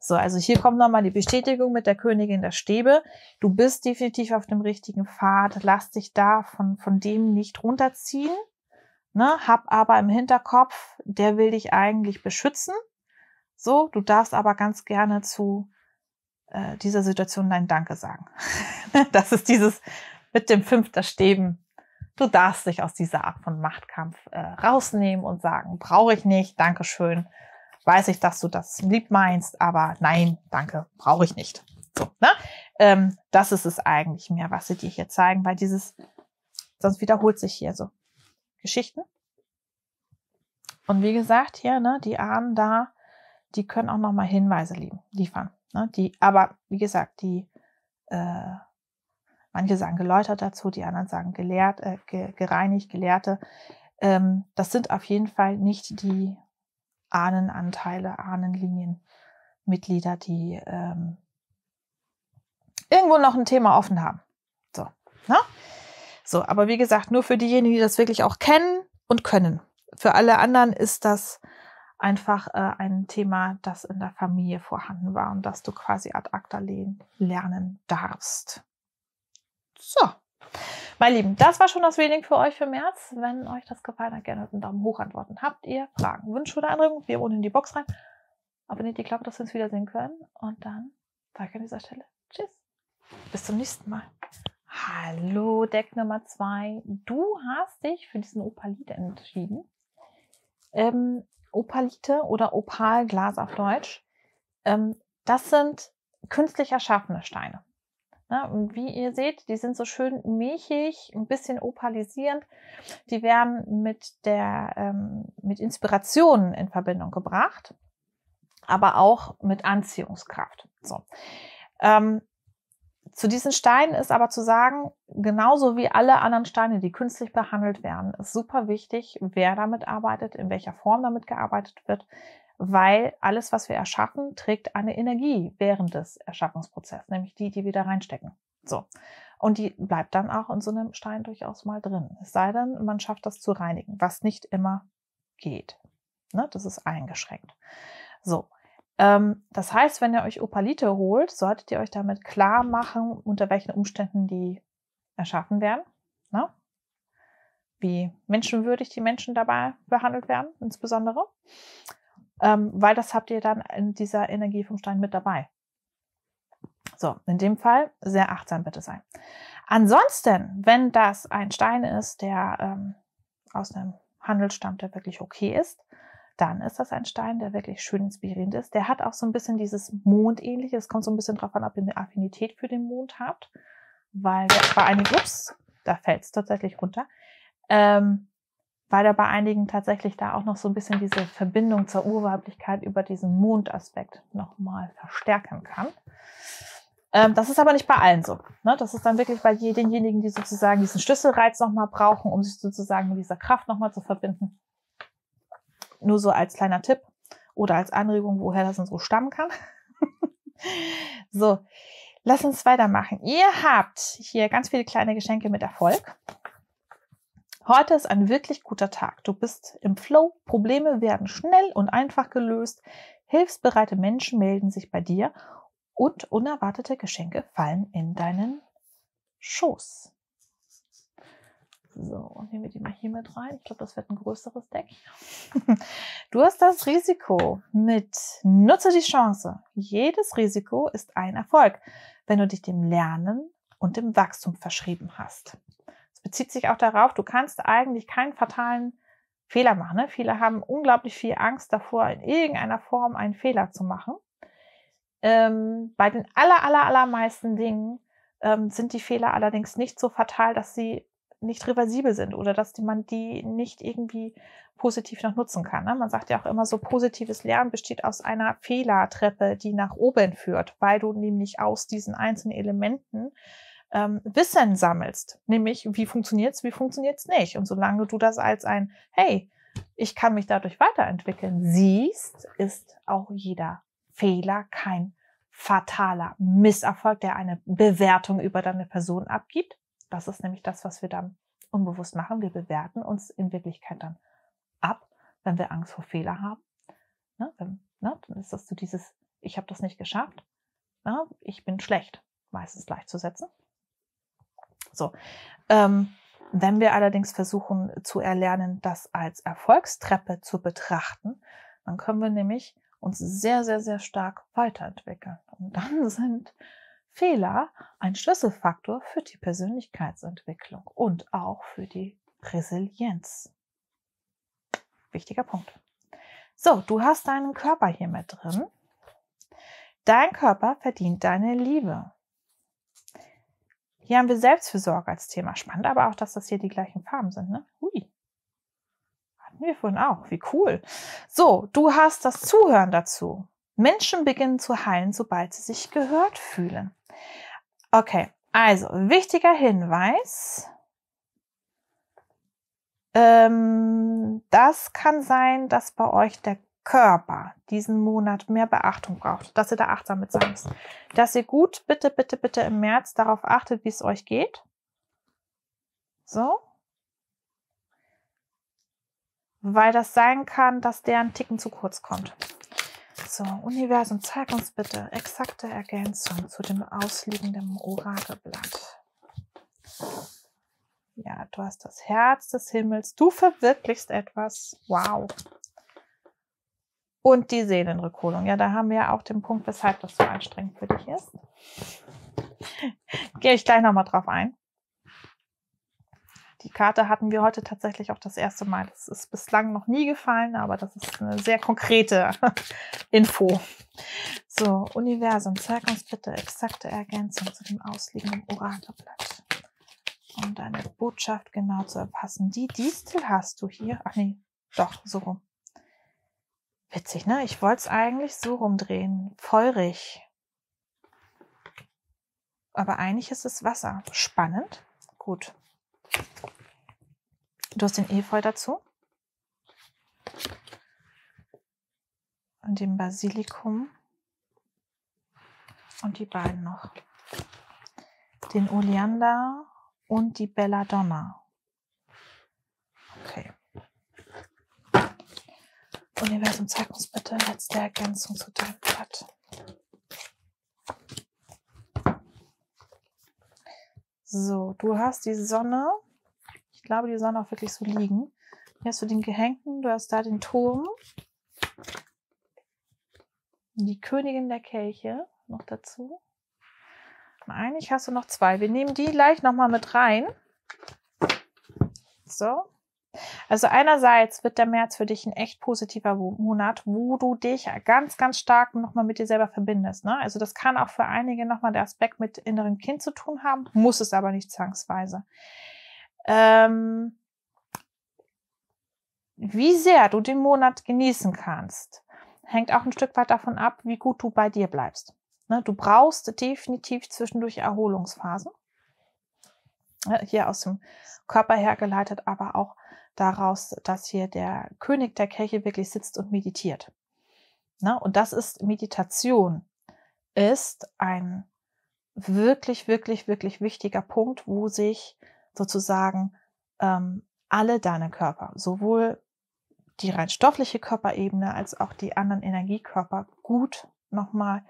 So, also hier kommt nochmal die Bestätigung mit der Königin der Stäbe. Du bist definitiv auf dem richtigen Pfad. Lass dich da von, von dem nicht runterziehen. Ne? Hab aber im Hinterkopf, der will dich eigentlich beschützen. So, du darfst aber ganz gerne zu äh, dieser Situation dein Danke sagen. das ist dieses mit dem fünfter Stäben. Du darfst dich aus dieser Art von Machtkampf äh, rausnehmen und sagen, brauche ich nicht, Dankeschön weiß ich, dass du das lieb meinst, aber nein, danke, brauche ich nicht. So, ne? Ähm, das ist es eigentlich mehr, was sie dir hier zeigen, weil dieses, sonst wiederholt sich hier so Geschichten. Und wie gesagt, hier, ne, die Ahnen da, die können auch nochmal Hinweise liefern. Ne? Die, aber wie gesagt, die, äh, manche sagen geläutert dazu, die anderen sagen gelehrt, äh, gereinigt, Gelehrte. Ähm, das sind auf jeden Fall nicht die Ahnenanteile, Ahnenlinienmitglieder, die ähm, irgendwo noch ein Thema offen haben. So, ne? So, aber wie gesagt, nur für diejenigen, die das wirklich auch kennen und können. Für alle anderen ist das einfach äh, ein Thema, das in der Familie vorhanden war und das du quasi ad acta lernen darfst. So. Meine Lieben, das war schon das Reading für euch für März. Wenn euch das gefallen hat, gerne einen Daumen hoch antworten. Habt ihr Fragen, Wünsche oder Anregungen? Wir unten in die Box rein. Abonniert die Glocke, dass wir uns wiedersehen können. Und dann sage ich an dieser Stelle Tschüss. Bis zum nächsten Mal. Hallo, Deck Nummer zwei. Du hast dich für diesen Opalite entschieden. Ähm, Opalite oder Opalglas auf Deutsch. Ähm, das sind künstlich erschaffene Steine. Ne? Und wie ihr seht, die sind so schön milchig, ein bisschen opalisierend. Die werden mit der, ähm, mit Inspirationen in Verbindung gebracht, aber auch mit Anziehungskraft. So. Ähm, zu diesen Steinen ist aber zu sagen, genauso wie alle anderen Steine, die künstlich behandelt werden, ist super wichtig, wer damit arbeitet, in welcher Form damit gearbeitet wird, weil alles, was wir erschaffen, trägt eine Energie während des Erschaffungsprozesses, nämlich die, die wir da reinstecken. So. Und die bleibt dann auch in so einem Stein durchaus mal drin. Es sei denn, man schafft das zu reinigen, was nicht immer geht. Ne? Das ist eingeschränkt. So. Ähm, das heißt, wenn ihr euch Opalite holt, solltet ihr euch damit klar machen, unter welchen Umständen die erschaffen werden. Ne? Wie menschenwürdig die Menschen dabei behandelt werden, insbesondere ähm, weil das habt ihr dann in dieser Energie vom Stein mit dabei. So, in dem Fall sehr achtsam bitte sein. Ansonsten, wenn das ein Stein ist, der ähm, aus einem Handel stammt, der wirklich okay ist, dann ist das ein Stein, der wirklich schön inspirierend ist. Der hat auch so ein bisschen dieses Mondähnliche. Es kommt so ein bisschen drauf an, ob ihr eine Affinität für den Mond habt, weil der bei einigen, ups, da fällt es tatsächlich runter. Ähm, weil er bei einigen tatsächlich da auch noch so ein bisschen diese Verbindung zur Urweiblichkeit über diesen Mondaspekt nochmal verstärken kann. Ähm, das ist aber nicht bei allen so. Ne? Das ist dann wirklich bei denjenigen, die sozusagen diesen Schlüsselreiz nochmal brauchen, um sich sozusagen mit dieser Kraft nochmal zu verbinden. Nur so als kleiner Tipp oder als Anregung, woher das denn so stammen kann. so, lass uns weitermachen. Ihr habt hier ganz viele kleine Geschenke mit Erfolg. Heute ist ein wirklich guter Tag. Du bist im Flow, Probleme werden schnell und einfach gelöst, hilfsbereite Menschen melden sich bei dir und unerwartete Geschenke fallen in deinen Schoß. So, nehmen wir die mal hier mit rein. Ich glaube, das wird ein größeres Deck. Du hast das Risiko mit Nutze die Chance. Jedes Risiko ist ein Erfolg, wenn du dich dem Lernen und dem Wachstum verschrieben hast. Bezieht sich auch darauf, du kannst eigentlich keinen fatalen Fehler machen. Ne? Viele haben unglaublich viel Angst davor, in irgendeiner Form einen Fehler zu machen. Ähm, bei den aller, aller, allermeisten Dingen ähm, sind die Fehler allerdings nicht so fatal, dass sie nicht reversibel sind oder dass man die nicht irgendwie positiv noch nutzen kann. Ne? Man sagt ja auch immer so, positives Lernen besteht aus einer Fehlertreppe, die nach oben führt, weil du nämlich aus diesen einzelnen Elementen ähm, Wissen sammelst. Nämlich, wie funktioniert's, wie funktioniert's nicht. Und solange du das als ein, hey, ich kann mich dadurch weiterentwickeln, siehst, ist auch jeder Fehler kein fataler Misserfolg, der eine Bewertung über deine Person abgibt, das ist nämlich das, was wir dann unbewusst machen. Wir bewerten uns in Wirklichkeit dann ab, wenn wir Angst vor Fehler haben. Ne? Wenn, ne? Dann ist das so dieses, ich habe das nicht geschafft, ne? ich bin schlecht, meistens gleichzusetzen. So. Ähm, wenn wir allerdings versuchen zu erlernen, das als Erfolgstreppe zu betrachten, dann können wir nämlich uns sehr, sehr, sehr stark weiterentwickeln. Und dann sind Fehler ein Schlüsselfaktor für die Persönlichkeitsentwicklung und auch für die Resilienz. Wichtiger Punkt. So, du hast deinen Körper hier mit drin. Dein Körper verdient deine Liebe. Hier haben wir Selbstfürsorge als Thema. Spannend aber auch, dass das hier die gleichen Farben sind. Ne? Hui. Hatten wir vorhin auch. Wie cool. So, du hast das Zuhören dazu. Menschen beginnen zu heilen, sobald sie sich gehört fühlen. Okay, also wichtiger Hinweis. Ähm, das kann sein, dass bei euch der Körper diesen Monat mehr Beachtung braucht, dass ihr da achtsam mit sein müsst. Dass ihr gut, bitte, bitte, bitte im März darauf achtet, wie es euch geht. So. Weil das sein kann, dass der einen Ticken zu kurz kommt. So, Universum, zeig uns bitte exakte Ergänzung zu dem ausliegenden Orakelblatt. Ja, du hast das Herz des Himmels. Du verwirklichst etwas. Wow. Und die Seelenrückholung. Ja, da haben wir ja auch den Punkt, weshalb das so anstrengend für dich ist. Gehe ich gleich nochmal drauf ein. Die Karte hatten wir heute tatsächlich auch das erste Mal. Das ist bislang noch nie gefallen, aber das ist eine sehr konkrete Info. So, Universum, zeig uns bitte exakte Ergänzung zu dem ausliegenden Orakelblatt. Um deine Botschaft genau zu erpassen. Die Distel hast du hier. Ach nee, doch, so rum. Witzig, ne? Ich wollte es eigentlich so rumdrehen. Feurig. Aber eigentlich ist es Wasser. Spannend. Gut. Du hast den Efeu dazu. Und den Basilikum. Und die beiden noch. Den Oleander und die Belladonna. Okay. Universum, zeig uns bitte letzte Ergänzung zu deinem Blatt. So, du hast die Sonne. Ich glaube, die Sonne auch wirklich so liegen. Hier hast du den Gehängten, du hast da den Turm. Die Königin der Kelche noch dazu. eigentlich hast du noch zwei. Wir nehmen die gleich nochmal mit rein. So. Also einerseits wird der März für dich ein echt positiver Monat, wo du dich ganz, ganz stark nochmal mit dir selber verbindest. Ne? Also das kann auch für einige nochmal der Aspekt mit innerem Kind zu tun haben, muss es aber nicht zwangsweise. Ähm, wie sehr du den Monat genießen kannst, hängt auch ein Stück weit davon ab, wie gut du bei dir bleibst. Ne? Du brauchst definitiv zwischendurch Erholungsphasen. Hier aus dem Körper hergeleitet, aber auch daraus, dass hier der König der Kelche wirklich sitzt und meditiert. Na, und das ist Meditation, ist ein wirklich, wirklich, wirklich wichtiger Punkt, wo sich sozusagen ähm, alle deine Körper, sowohl die rein stoffliche Körperebene als auch die anderen Energiekörper gut nochmal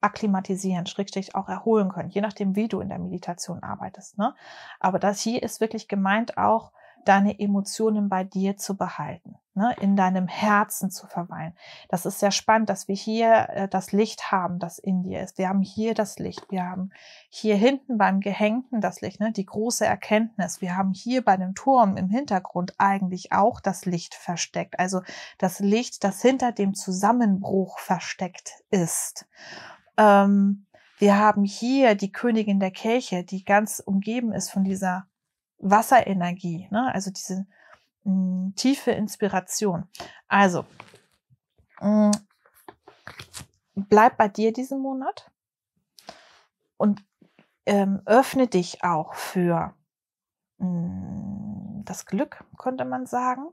akklimatisieren, schrägstrich auch erholen können, je nachdem, wie du in der Meditation arbeitest. Ne? Aber das hier ist wirklich gemeint auch, deine Emotionen bei dir zu behalten, ne, in deinem Herzen zu verweilen. Das ist sehr spannend, dass wir hier äh, das Licht haben, das in dir ist. Wir haben hier das Licht. Wir haben hier hinten beim Gehängten das Licht, ne, die große Erkenntnis. Wir haben hier bei dem Turm im Hintergrund eigentlich auch das Licht versteckt. Also das Licht, das hinter dem Zusammenbruch versteckt ist. Ähm, wir haben hier die Königin der Kelche, die ganz umgeben ist von dieser Wasserenergie, ne? also diese mh, hm, tiefe Inspiration. Also, mh, hm, bleib bei dir diesen Monat und ähm, öffne dich auch für mh, hm, das Glück, könnte man sagen.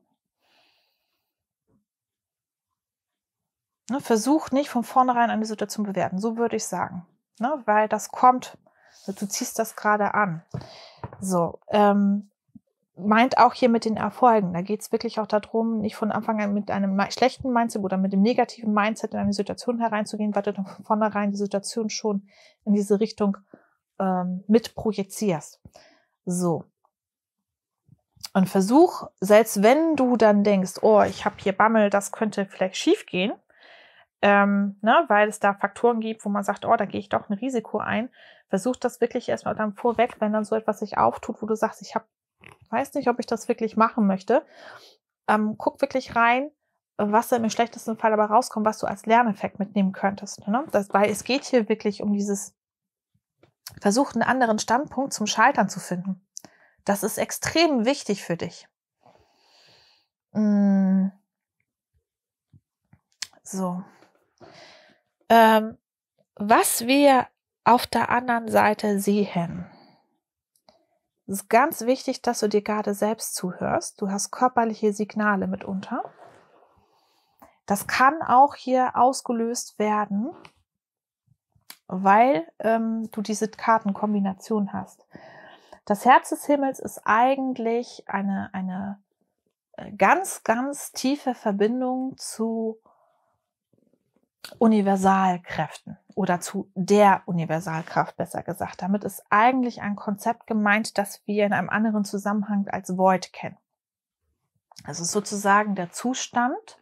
Ne, versuch nicht von vornherein eine Situation bewerten, so würde ich sagen, ne, weil das kommt, du ziehst das gerade an. So, ähm, meint auch hier mit den Erfolgen. Da geht es wirklich auch darum, nicht von Anfang an mit einem schlechten Mindset oder mit dem negativen Mindset in eine Situation hereinzugehen, weil du dann von vornherein die Situation schon in diese Richtung ähm, mit projizierst. So. Und versuch, selbst wenn du dann denkst, oh, ich habe hier Bammel, das könnte vielleicht schief gehen, ähm, ne, weil es da Faktoren gibt, wo man sagt, oh, da gehe ich doch ein Risiko ein. Versuch das wirklich erstmal dann vorweg, wenn dann so etwas sich auftut, wo du sagst, ich hab, weiß nicht, ob ich das wirklich machen möchte. Ähm, guck wirklich rein, was im schlechtesten Fall aber rauskommt, was du als Lerneffekt mitnehmen könntest. Ne? Das, weil es geht hier wirklich um dieses Versuch, einen anderen Standpunkt zum Scheitern zu finden. Das ist extrem wichtig für dich. Mm. So. Ähm, was wir auf der anderen Seite sehen, es ist ganz wichtig, dass du dir gerade selbst zuhörst. Du hast körperliche Signale mitunter. Das kann auch hier ausgelöst werden, weil ähm, du diese Kartenkombination hast. Das Herz des Himmels ist eigentlich eine, eine äh, ganz, ganz tiefe Verbindung zu Universalkräften oder zu der Universalkraft besser gesagt. Damit ist eigentlich ein Konzept gemeint, das wir in einem anderen Zusammenhang als Void kennen. Es ist sozusagen der Zustand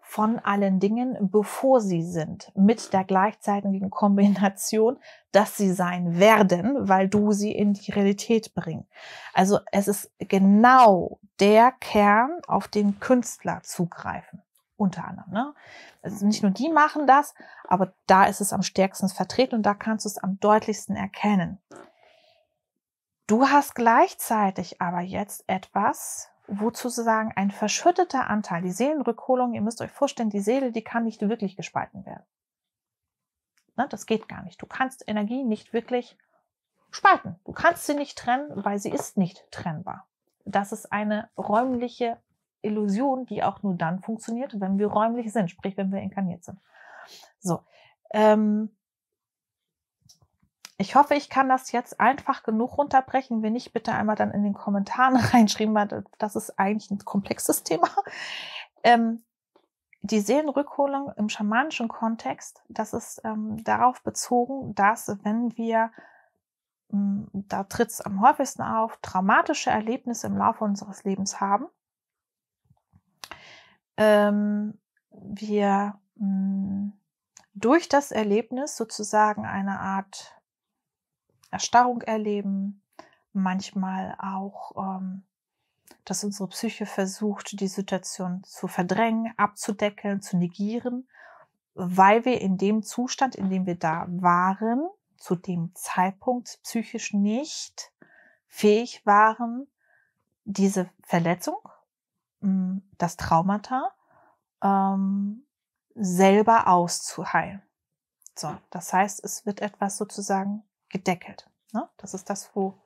von allen Dingen, bevor sie sind, mit der gleichzeitigen Kombination, dass sie sein werden, weil du sie in die Realität bringst. Also es ist genau der Kern, auf den Künstler zugreifen unter anderem. Ne? Also nicht nur die machen das, aber da ist es am stärksten vertreten und da kannst du es am deutlichsten erkennen. Du hast gleichzeitig aber jetzt etwas, wo sozusagen ein verschütteter Anteil, die Seelenrückholung, ihr müsst euch vorstellen, die Seele, die kann nicht wirklich gespalten werden. Ne? Das geht gar nicht. Du kannst Energie nicht wirklich spalten. Du kannst sie nicht trennen, weil sie ist nicht trennbar. Das ist eine räumliche Illusion, die auch nur dann funktioniert, wenn wir räumlich sind, sprich, wenn wir inkarniert sind. So. Ähm, ich hoffe, ich kann das jetzt einfach genug runterbrechen. Wenn nicht, bitte einmal dann in den Kommentaren reinschreiben, weil das ist eigentlich ein komplexes Thema. Ähm, die Seelenrückholung im schamanischen Kontext, das ist ähm, darauf bezogen, dass wenn wir, ähm, da tritt es am häufigsten auf, traumatische Erlebnisse im Laufe unseres Lebens haben, ähm, wir mh, hm, durch das Erlebnis sozusagen eine Art Erstarrung erleben, manchmal auch, ähm, dass unsere Psyche versucht, die Situation zu verdrängen, abzudeckeln, zu negieren, weil wir in dem Zustand, in dem wir da waren, zu dem Zeitpunkt psychisch nicht fähig waren, diese Verletzung das Traumata ähm, selber auszuheilen. So, das heißt, es wird etwas sozusagen gedeckelt. Ne? Das ist das, wo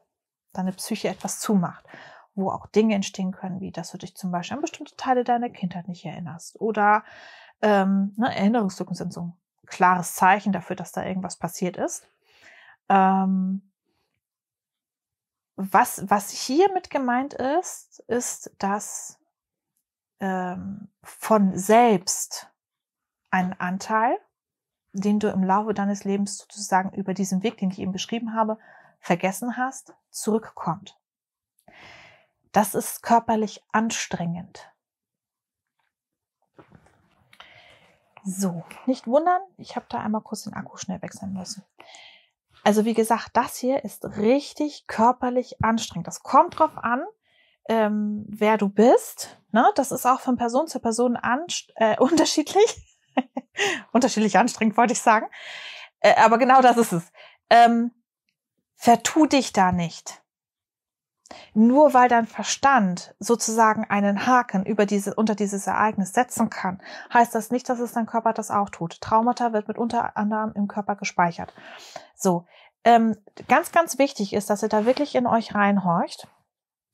deine Psyche etwas zumacht, wo auch Dinge entstehen können, wie dass du dich zum Beispiel an bestimmte Teile deiner Kindheit nicht erinnerst. Oder ähm, ne, Erinnerungslücken sind so ein klares Zeichen dafür, dass da irgendwas passiert ist. Ähm, was, was hiermit gemeint ist, ist, dass ähm, von selbst ein Anteil, den du im Laufe deines Lebens sozusagen über diesen Weg, den ich eben beschrieben habe, vergessen hast, zurückkommt. Das ist körperlich anstrengend. So, nicht wundern, ich habe da einmal kurz den Akku schnell wechseln müssen. Also wie gesagt, das hier ist richtig körperlich anstrengend. Das kommt drauf an, ähm, wer du bist. Ne? Das ist auch von Person zu Person äh, unterschiedlich. unterschiedlich anstrengend, wollte ich sagen. Äh, aber genau das ist es. Ähm, vertu dich da nicht. Nur weil dein Verstand sozusagen einen Haken über diese, unter dieses Ereignis setzen kann, heißt das nicht, dass es dein Körper das auch tut. Traumata wird mit unter anderem im Körper gespeichert. So, ähm, ganz, ganz wichtig ist, dass ihr da wirklich in euch reinhorcht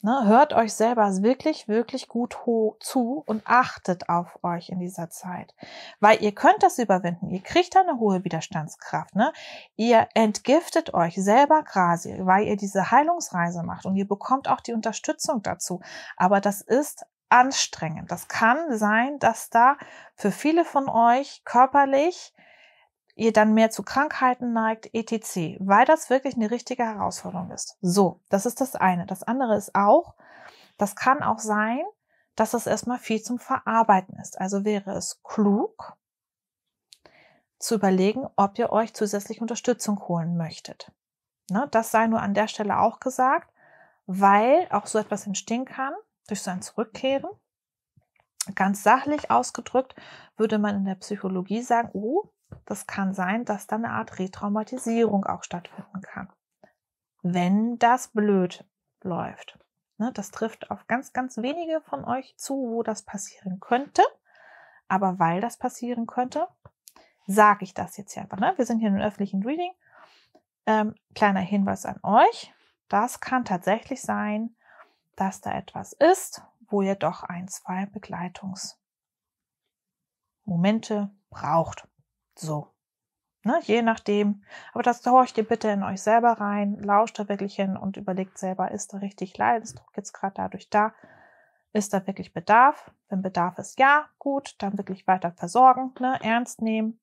Ne, hört euch selber wirklich, wirklich gut zu und achtet auf euch in dieser Zeit. Weil ihr könnt das überwinden. Ihr kriegt eine hohe Widerstandskraft. Ne? Ihr entgiftet euch selber quasi, weil ihr diese Heilungsreise macht und ihr bekommt auch die Unterstützung dazu. Aber das ist anstrengend. Das kann sein, dass da für viele von euch körperlich ihr dann mehr zu Krankheiten neigt, etc., weil das wirklich eine richtige Herausforderung ist. So, das ist das eine. Das andere ist auch, das kann auch sein, dass es erstmal viel zum Verarbeiten ist. Also wäre es klug, zu überlegen, ob ihr euch zusätzlich Unterstützung holen möchtet. Ne, das sei nur an der Stelle auch gesagt, weil auch so etwas entstehen kann durch so ein Zurückkehren. Ganz sachlich ausgedrückt würde man in der Psychologie sagen, oh, das kann sein, dass da eine Art Retraumatisierung auch stattfinden kann. Wenn das blöd läuft. Ne, das trifft auf ganz, ganz wenige von euch zu, wo das passieren könnte. Aber weil das passieren könnte, sage ich das jetzt hier einfach. Ne? Wir sind hier in einem öffentlichen Reading. Ähm, kleiner Hinweis an euch. Das kann tatsächlich sein, dass da etwas ist, wo ihr doch ein, zwei Begleitungsmomente braucht. So. Ne, je nachdem. Aber das horcht ihr bitte in euch selber rein, lauscht da wirklich hin und überlegt selber, ist da richtig Leidensdruck jetzt gerade dadurch da? Ist da wirklich Bedarf? Wenn Bedarf ist, ja, gut, dann wirklich weiter versorgen, ne, ernst nehmen,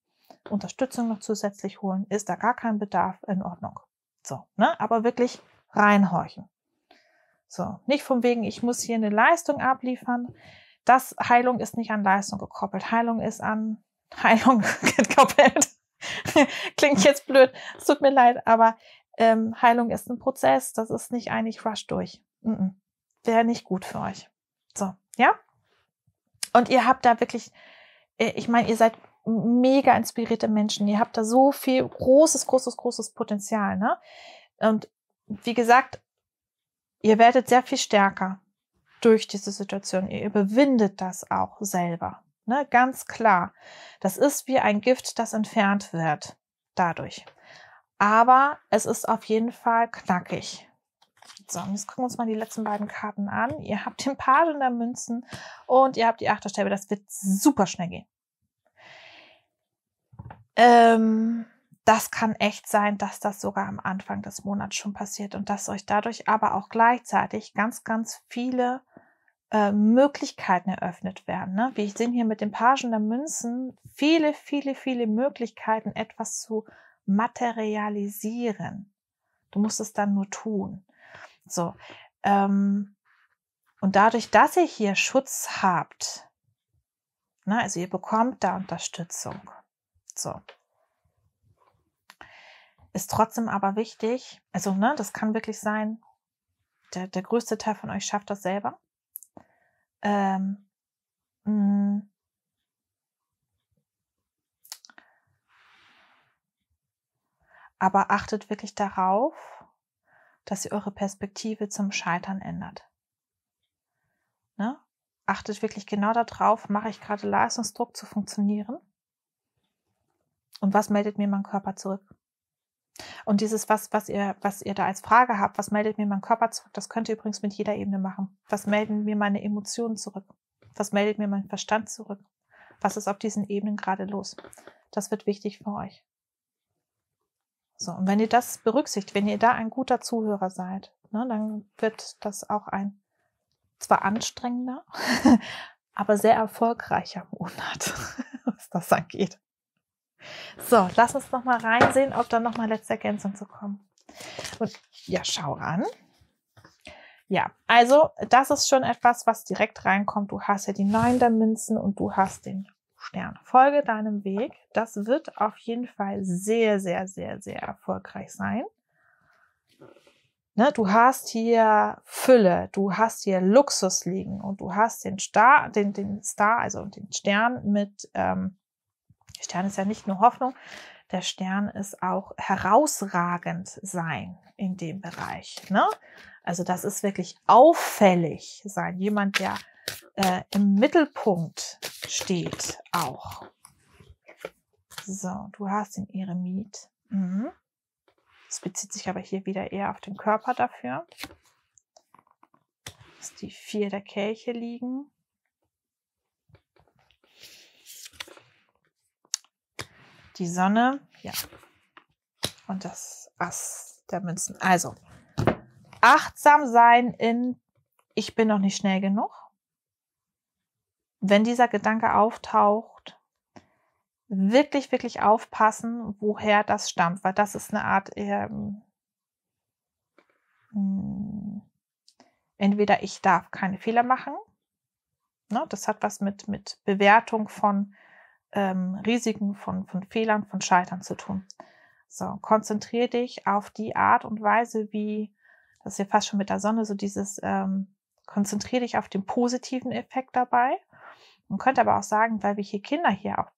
Unterstützung noch zusätzlich holen. Ist da gar kein Bedarf, in Ordnung. So, ne, aber wirklich reinhorchen. So, nicht von wegen, ich muss hier eine Leistung abliefern. Das Heilung ist nicht an Leistung gekoppelt. Heilung ist an Heilung gekoppelt. Klingt jetzt blöd, es tut mir leid, aber ähm, Heilung ist ein Prozess, das ist nicht eigentlich rush durch. Mm -mm. Wäre nicht gut für euch. So, ja? Und ihr habt da wirklich, äh, ich meine, ihr seid mega inspirierte Menschen. Ihr habt da so viel großes, großes, großes Potenzial, ne? Und wie gesagt, ihr werdet sehr viel stärker durch diese Situation. Ihr überwindet das auch selber. Ne, ganz klar. Das ist wie ein Gift, das entfernt wird dadurch. Aber es ist auf jeden Fall knackig. So, jetzt gucken wir uns mal die letzten beiden Karten an. Ihr habt den Page der Münzen und ihr habt die Achterstäbe. Das wird super schnell gehen. Ähm, das kann echt sein, dass das sogar am Anfang des Monats schon passiert und dass euch dadurch aber auch gleichzeitig ganz, ganz viele äh, Möglichkeiten eröffnet werden. Ne? Wie ich sehe hier mit den Pagen der Münzen, viele, viele, viele Möglichkeiten, etwas zu materialisieren. Du musst es dann nur tun. So. Ähm, und dadurch, dass ihr hier Schutz habt, ne, also ihr bekommt da Unterstützung. So. Ist trotzdem aber wichtig, also ne, das kann wirklich sein, der, der größte Teil von euch schafft das selber. Ähm, mh, aber achtet wirklich darauf, dass ihr eure Perspektive zum Scheitern ändert. Ne? Achtet wirklich genau darauf, mache ich gerade Leistungsdruck zu funktionieren? Und was meldet mir mein Körper zurück? Und dieses, was, was ihr, was ihr da als Frage habt, was meldet mir mein Körper zurück, das könnt ihr übrigens mit jeder Ebene machen. Was melden mir meine Emotionen zurück? Was meldet mir mein Verstand zurück? Was ist auf diesen Ebenen gerade los? Das wird wichtig für euch. So, und wenn ihr das berücksichtigt, wenn ihr da ein guter Zuhörer seid, ne, dann wird das auch ein zwar anstrengender, aber sehr erfolgreicher Monat, was das angeht. So, lass uns noch mal reinsehen, ob da noch mal letzte Ergänzung zu kommen. Und ja, schau an. Ja, also das ist schon etwas, was direkt reinkommt. Du hast ja die Neun der Münzen und du hast den Stern. Folge deinem Weg. Das wird auf jeden Fall sehr, sehr, sehr, sehr erfolgreich sein. Ne, du hast hier Fülle, du hast hier Luxus liegen und du hast den Star, den, den Star, also den Stern mit, ähm, Stern ist ja nicht nur Hoffnung, der Stern ist auch herausragend sein in dem Bereich. Ne? Also das ist wirklich auffällig sein. Jemand, der äh, im Mittelpunkt steht auch. So, du hast den Eremit. Mhm. Das bezieht sich aber hier wieder eher auf den Körper dafür. Dass die vier der Kelche liegen. Die Sonne, ja. Und das Ass der Münzen. Also, achtsam sein in ich bin noch nicht schnell genug. Wenn dieser Gedanke auftaucht, wirklich, wirklich aufpassen, woher das stammt, weil das ist eine Art, ähm, hm, entweder ich darf keine Fehler machen, ne, das hat was mit, mit Bewertung von ähm, Risiken, von, von Fehlern, von Scheitern zu tun. So, konzentriere dich auf die Art und Weise, wie, das ist ja fast schon mit der Sonne, so dieses, ähm, konzentriere dich auf den positiven Effekt dabei. Man könnte aber auch sagen, weil wir hier Kinder hier auch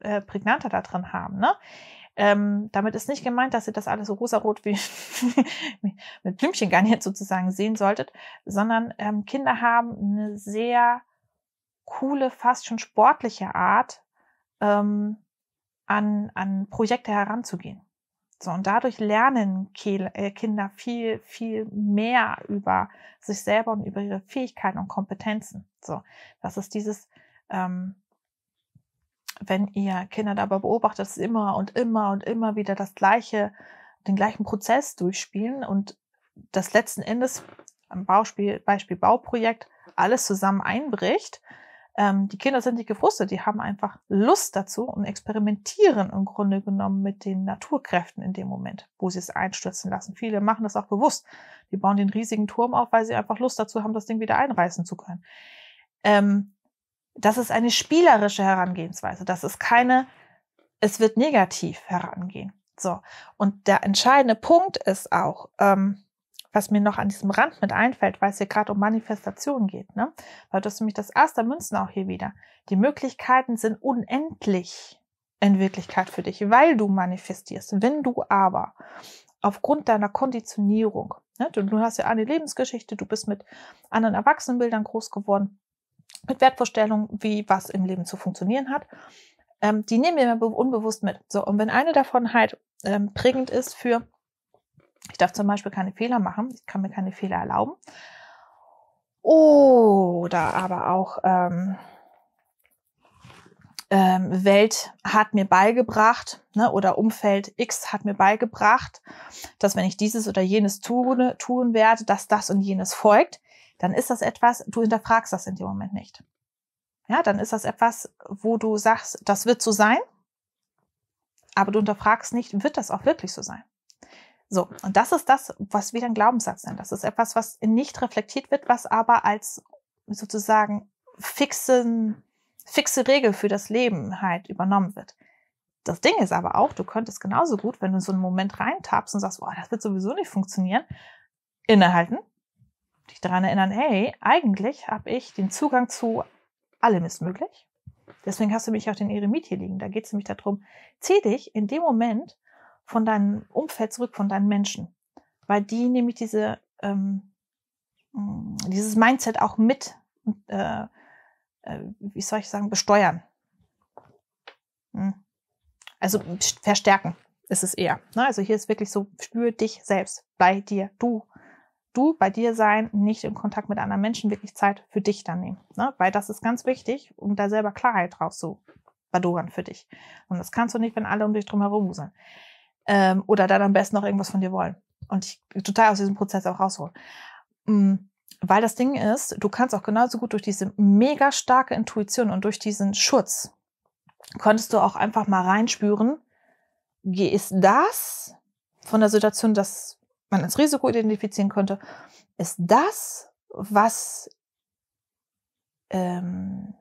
äh, prägnanter da drin haben. Ne? Ähm, damit ist nicht gemeint, dass ihr das alles so rosarot wie mit Blümchengarniert sozusagen sehen solltet, sondern ähm, Kinder haben eine sehr coole, fast schon sportliche Art, ähm, an, an Projekte heranzugehen. So, und dadurch lernen äh, Kinder viel, viel mehr über sich selber und über ihre Fähigkeiten und Kompetenzen. So, das ist dieses, ähm, wenn ihr Kinder dabei beobachtet, dass sie immer und immer und immer wieder das gleiche, den gleichen Prozess durchspielen und das letzten Endes am Beispiel, Beispiel Bauprojekt alles zusammen einbricht, ähm, die Kinder sind nicht gefrustet, die haben einfach Lust dazu und experimentieren im Grunde genommen mit den Naturkräften in dem Moment, wo sie es einstürzen lassen. Viele machen das auch bewusst. Die bauen den riesigen Turm auf, weil sie einfach Lust dazu haben, das Ding wieder einreißen zu können. Ähm, das ist eine spielerische Herangehensweise. Das ist keine, es wird negativ herangehen. So. Und der entscheidende Punkt ist auch, ähm, was mir noch an diesem Rand mit einfällt, weil es hier gerade um Manifestation geht, ne? Weil das ist nämlich das erste Münzen auch hier wieder. Die Möglichkeiten sind unendlich in Wirklichkeit für dich, weil du manifestierst. Wenn du aber aufgrund deiner Konditionierung, ne, du, du hast ja eine Lebensgeschichte, du bist mit anderen Erwachsenenbildern groß geworden, mit Wertvorstellungen, wie was im Leben zu funktionieren hat, ähm, die nehmen wir unbewusst mit. So, und wenn eine davon halt ähm, prägend ist für ich darf zum Beispiel keine Fehler machen. Ich kann mir keine Fehler erlauben. Oder aber auch ähm, ähm, Welt hat mir beigebracht ne, oder Umfeld X hat mir beigebracht, dass wenn ich dieses oder jenes tun, tun werde, dass das und jenes folgt, dann ist das etwas, du hinterfragst das in dem Moment nicht. Ja, dann ist das etwas, wo du sagst, das wird so sein, aber du hinterfragst nicht, wird das auch wirklich so sein? So, und das ist das, was wieder ein Glaubenssatz nennt. Das ist etwas, was nicht reflektiert wird, was aber als sozusagen fixen, fixe Regel für das Leben halt übernommen wird. Das Ding ist aber auch, du könntest genauso gut, wenn du in so einen Moment reintappst und sagst, boah, das wird sowieso nicht funktionieren, innehalten, dich daran erinnern, hey, eigentlich habe ich den Zugang zu allem ist möglich. Deswegen hast du mich auch den Eremit hier liegen. Da geht es nämlich darum, zieh dich in dem Moment von deinem Umfeld zurück, von deinen Menschen. Weil die nämlich diese, ähm, mm, dieses Mindset auch mit, äh, äh, wie soll ich sagen, besteuern. Hm. Also verstärken ist es eher. Ne? Also hier ist wirklich so, spür dich selbst bei dir. Du, du bei dir sein, nicht in Kontakt mit anderen Menschen, wirklich Zeit für dich dann nehmen. Ne? Weil das ist ganz wichtig, um da selber Klarheit drauf zu badogern für dich. Und das kannst du nicht, wenn alle um dich drum herum sind ähm, oder dann am besten noch irgendwas von dir wollen. und ich total aus diesem Prozess auch raushole. Mm, weil das Ding ist, du kannst auch genauso gut durch diese mega starke Intuition und durch diesen Schutz, konntest du auch einfach mal reinspüren, ist das von der Situation, dass man als Risiko identifizieren könnte, ist das, was ähm,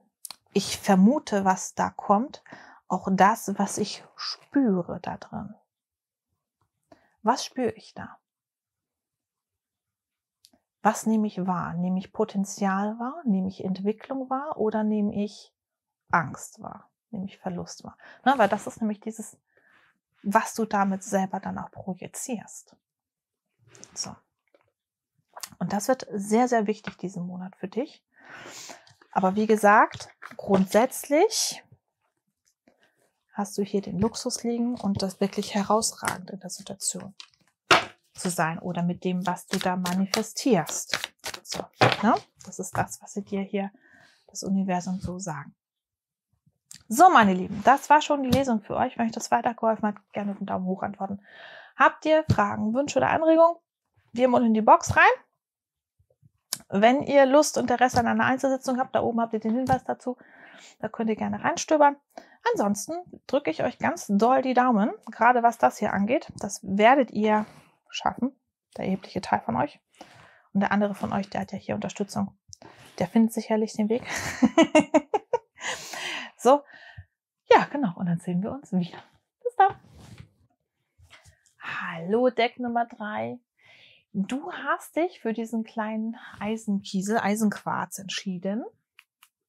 ich vermute, was da kommt, auch das, was ich spüre da drin. Was spüre ich da? Was nehme ich wahr? Nehme ich Potenzial wahr? Nehme ich Entwicklung wahr? Oder nehme ich Angst wahr? Nehme ich Verlust wahr? Na, weil das ist nämlich dieses, was du damit selber dann auch projizierst. So. Und das wird sehr, sehr wichtig diesen Monat für dich. Aber wie gesagt, grundsätzlich hast du hier den Luxus liegen und das wirklich herausragend in der Situation zu sein oder mit dem, was du da manifestierst. So, ne? Das ist das, was sie dir hier das Universum so sagen. So, meine Lieben, das war schon die Lesung für euch. Wenn euch das weitergeholfen hat, gerne mit einem Daumen hoch antworten. Habt ihr Fragen, Wünsche oder Anregungen? Wir unten in die Box rein. Wenn ihr Lust und Interesse an einer Einzelsitzung habt, da oben habt ihr den Hinweis dazu. Da könnt ihr gerne reinstöbern. Ansonsten drücke ich euch ganz doll die Daumen, gerade was das hier angeht. Das werdet ihr schaffen, der erhebliche Teil von euch. Und der andere von euch, der hat ja hier Unterstützung. Der findet sicherlich den Weg. so, ja, genau. Und dann sehen wir uns wieder. Bis dann. Hallo, Deck Nummer drei. Du hast dich für diesen kleinen Eisenkiesel, Eisenquarz entschieden.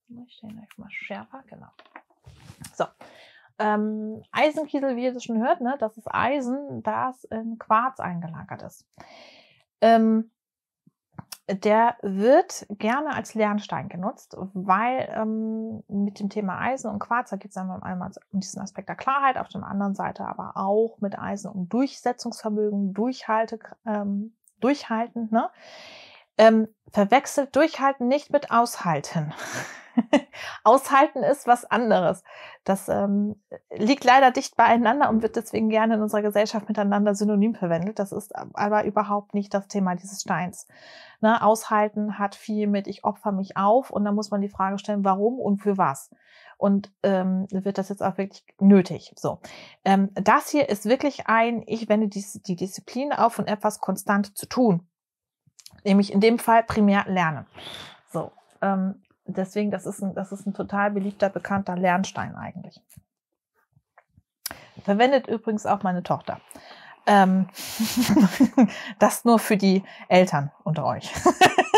Ich stelle euch mal schärfer, genau. So. Ähm, Eisenkiesel, wie ihr das schon hört, ne, das ist Eisen, das in Quarz eingelagert ist. Ähm, der wird gerne als Lernstein genutzt, weil ähm, mit dem Thema Eisen und Quarz, da geht es einmal um diesen Aspekt der Klarheit, auf der anderen Seite aber auch mit Eisen um Durchsetzungsvermögen, Durchhalte, ähm, Durchhalten. Ne? Ähm, verwechselt Durchhalten nicht mit Aushalten. Aushalten ist was anderes. Das ähm, liegt leider dicht beieinander und wird deswegen gerne in unserer Gesellschaft miteinander synonym verwendet. Das ist aber überhaupt nicht das Thema dieses Steins. Ne? Aushalten hat viel mit, ich opfer mich auf und da muss man die Frage stellen, warum und für was. Und ähm, wird das jetzt auch wirklich nötig? So, ähm, das hier ist wirklich ein, ich wende die, die Disziplin auf und etwas konstant zu tun. Nämlich in dem Fall primär lernen. So, ähm, deswegen, das ist, ein, das ist ein total beliebter, bekannter Lernstein eigentlich. Verwendet übrigens auch meine Tochter. Ähm, das nur für die Eltern unter euch.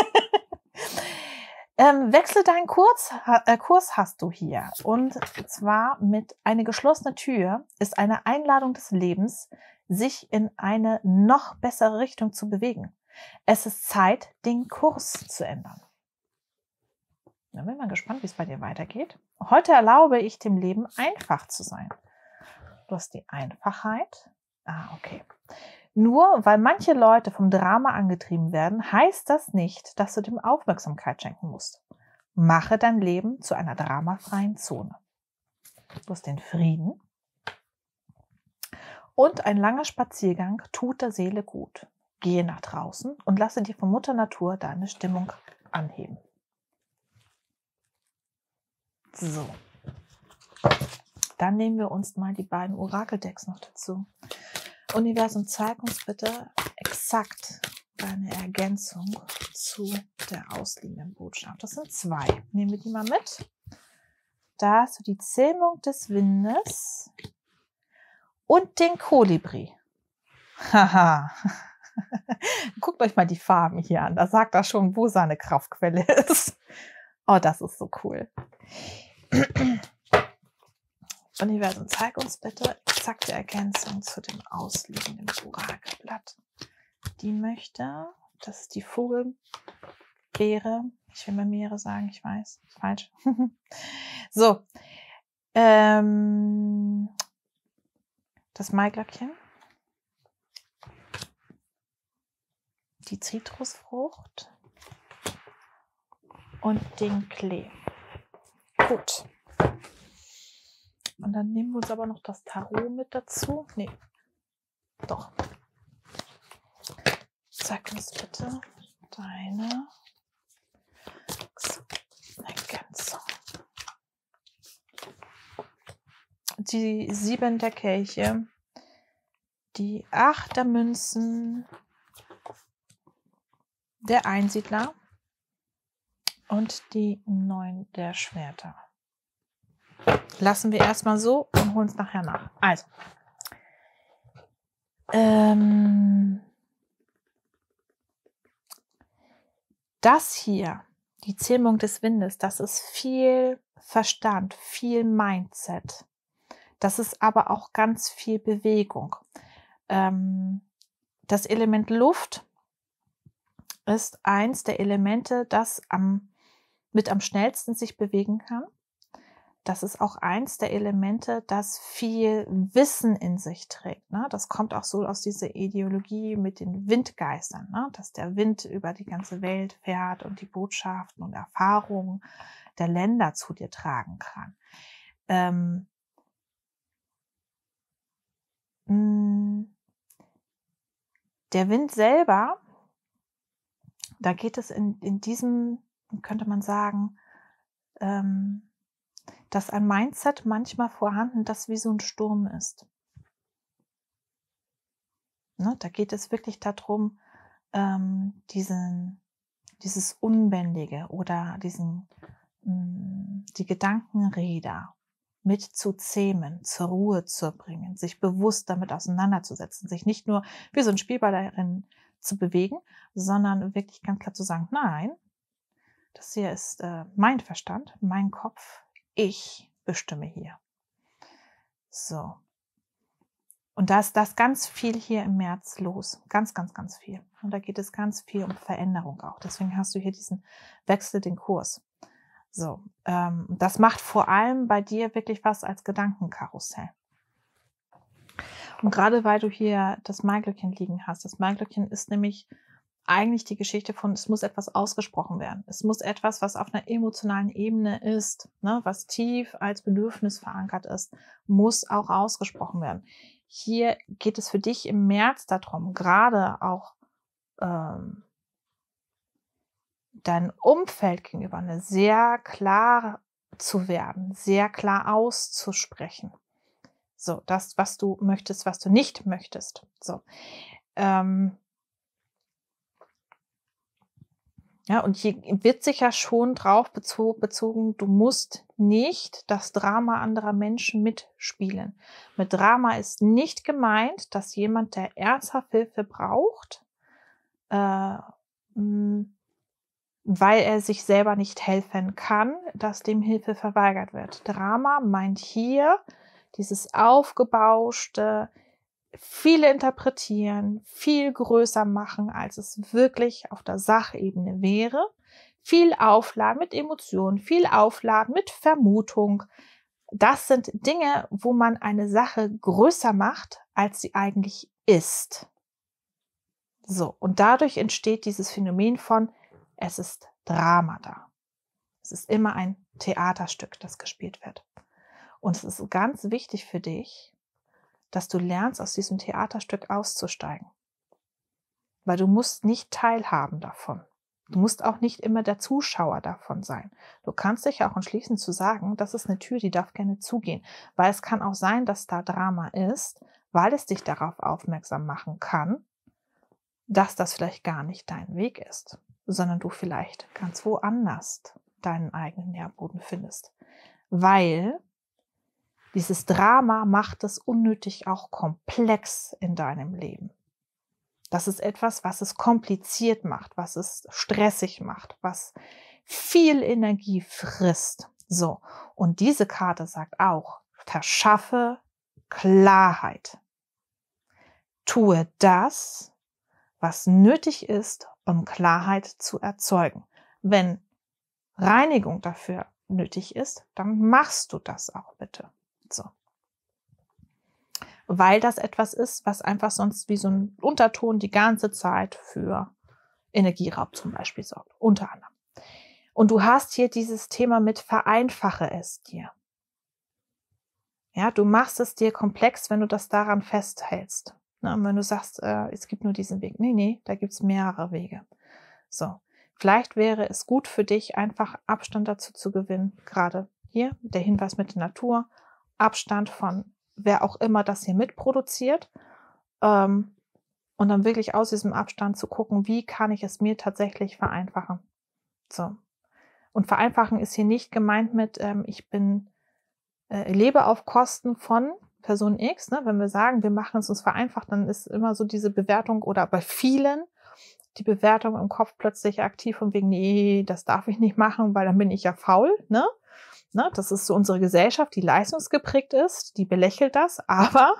ähm, wechsel deinen Kurs, äh, Kurs hast du hier. Und zwar mit eine geschlossene Tür ist eine Einladung des Lebens, sich in eine noch bessere Richtung zu bewegen. Es ist Zeit, den Kurs zu ändern. Dann bin ich mal gespannt, wie es bei dir weitergeht. Heute erlaube ich dem Leben einfach zu sein. Du hast die Einfachheit. Ah, okay. Nur weil manche Leute vom Drama angetrieben werden, heißt das nicht, dass du dem Aufmerksamkeit schenken musst. Mache dein Leben zu einer dramafreien Zone. Du hast den Frieden. Und ein langer Spaziergang tut der Seele gut. Gehe nach draußen und lasse dir von Mutter Natur deine Stimmung anheben. So. Dann nehmen wir uns mal die beiden Orakeldecks noch dazu. Universum, zeig uns bitte exakt deine Ergänzung zu der ausliegenden Botschaft. Das sind zwei. Nehmen wir die mal mit. Da hast du die Zähmung des Windes und den Kolibri. Haha. Guckt euch mal die Farben hier an. Da sagt er schon, wo seine Kraftquelle ist. Oh, das ist so cool. Universum, zeig uns bitte exakte Ergänzung zu dem ausliegenden Orakelblatt. Die möchte, das ist die Vogelbeere. Ich will mal Meere sagen, ich weiß, falsch. so, ähm, das Maiglöckchen, die Zitrusfrucht und den Klee. Gut. Und dann nehmen wir uns aber noch das Tarot mit dazu. Nee. Doch. Sag uns bitte deine Ergänzung. Die sieben der Kelche, die acht der Münzen, der Einsiedler und die neun der Schwerter. Lassen wir erstmal so und holen es nachher nach. Also, ähm, das hier, die Zähmung des Windes, das ist viel Verstand, viel Mindset. Das ist aber auch ganz viel Bewegung. Ähm, das Element Luft ist eins der Elemente, das am, mit am schnellsten sich bewegen kann. Das ist auch eins der Elemente, das viel Wissen in sich trägt. Ne? Das kommt auch so aus dieser Ideologie mit den Windgeistern, ne? dass der Wind über die ganze Welt fährt und die Botschaften und Erfahrungen der Länder zu dir tragen kann. Ähm, mm, der Wind selber da geht es in, in diesem, könnte man sagen, ähm, dass ein Mindset manchmal vorhanden, das wie so ein Sturm ist. Ne, da geht es wirklich darum, ähm, diesen, dieses Unbändige oder diesen, mh, mm, die Gedankenräder mit zu zähmen, zur Ruhe zu bringen, sich bewusst damit auseinanderzusetzen, sich nicht nur wie so ein Spielball darin zu bewegen, sondern wirklich ganz klar zu sagen, nein, das hier ist äh, mein Verstand, mein Kopf, ich bestimme hier. So. Und da ist das ganz viel hier im März los. Ganz, ganz, ganz viel. Und da geht es ganz viel um Veränderung auch. Deswegen hast du hier diesen Wechsel, den Kurs. So, ähm, das macht vor allem bei dir wirklich was als Gedankenkarussell. Und gerade weil du hier das Maiglöckchen liegen hast, das Maiglöckchen ist nämlich eigentlich die Geschichte von, es muss etwas ausgesprochen werden. Es muss etwas, was auf einer emotionalen Ebene ist, ne, was tief als Bedürfnis verankert ist, muss auch ausgesprochen werden. Hier geht es für dich im März darum, gerade auch ähm, dein Umfeld gegenüber eine sehr klar zu werden, sehr klar auszusprechen. So, das, was du möchtest, was du nicht möchtest. So. Ähm, ja, und hier wird sich ja schon drauf bezogen, du musst nicht das Drama anderer Menschen mitspielen. Mit Drama ist nicht gemeint, dass jemand, der ernsthaft Hilfe braucht, äh, weil er sich selber nicht helfen kann, dass dem Hilfe verweigert wird. Drama meint hier, dieses aufgebauschte, viele interpretieren, viel größer machen, als es wirklich auf der Sachebene wäre. Viel aufladen mit Emotionen, viel aufladen mit Vermutung. Das sind Dinge, wo man eine Sache größer macht, als sie eigentlich ist. So, und dadurch entsteht dieses Phänomen von, es ist Drama da. Es ist immer ein Theaterstück, das gespielt wird. Und es ist ganz wichtig für dich, dass du lernst, aus diesem Theaterstück auszusteigen. Weil du musst nicht teilhaben davon. Du musst auch nicht immer der Zuschauer davon sein. Du kannst dich auch entschließen zu sagen, das ist eine Tür, die darf gerne zugehen. Weil es kann auch sein, dass da Drama ist, weil es dich darauf aufmerksam machen kann, dass das vielleicht gar nicht dein Weg ist, sondern du vielleicht ganz woanders deinen eigenen Nährboden findest. Weil dieses Drama macht es unnötig auch komplex in deinem Leben. Das ist etwas, was es kompliziert macht, was es stressig macht, was viel Energie frisst. So. Und diese Karte sagt auch, verschaffe Klarheit. Tue das, was nötig ist, um Klarheit zu erzeugen. Wenn Reinigung dafür nötig ist, dann machst du das auch bitte. So. Weil das etwas ist, was einfach sonst wie so ein Unterton die ganze Zeit für Energieraub zum Beispiel sorgt. Unter anderem. Und du hast hier dieses Thema mit vereinfache es dir. Ja, du machst es dir komplex, wenn du das daran festhältst. Ne? Wenn du sagst, äh, es gibt nur diesen Weg, nee, nee, da gibt's mehrere Wege. So, vielleicht wäre es gut für dich, einfach Abstand dazu zu gewinnen. Gerade hier der Hinweis mit der Natur, Abstand von wer auch immer das hier mitproduziert. Ähm, und dann wirklich aus diesem Abstand zu gucken, wie kann ich es mir tatsächlich vereinfachen. So. Und vereinfachen ist hier nicht gemeint mit, ähm, ich bin, äh, lebe auf Kosten von Person X. Ne? Wenn wir sagen, wir machen es uns vereinfacht, dann ist immer so diese Bewertung oder bei vielen die Bewertung im Kopf plötzlich aktiv und wegen, nee, das darf ich nicht machen, weil dann bin ich ja faul. Ne? Ne? Das ist so unsere Gesellschaft, die leistungsgeprägt ist, die belächelt das. Aber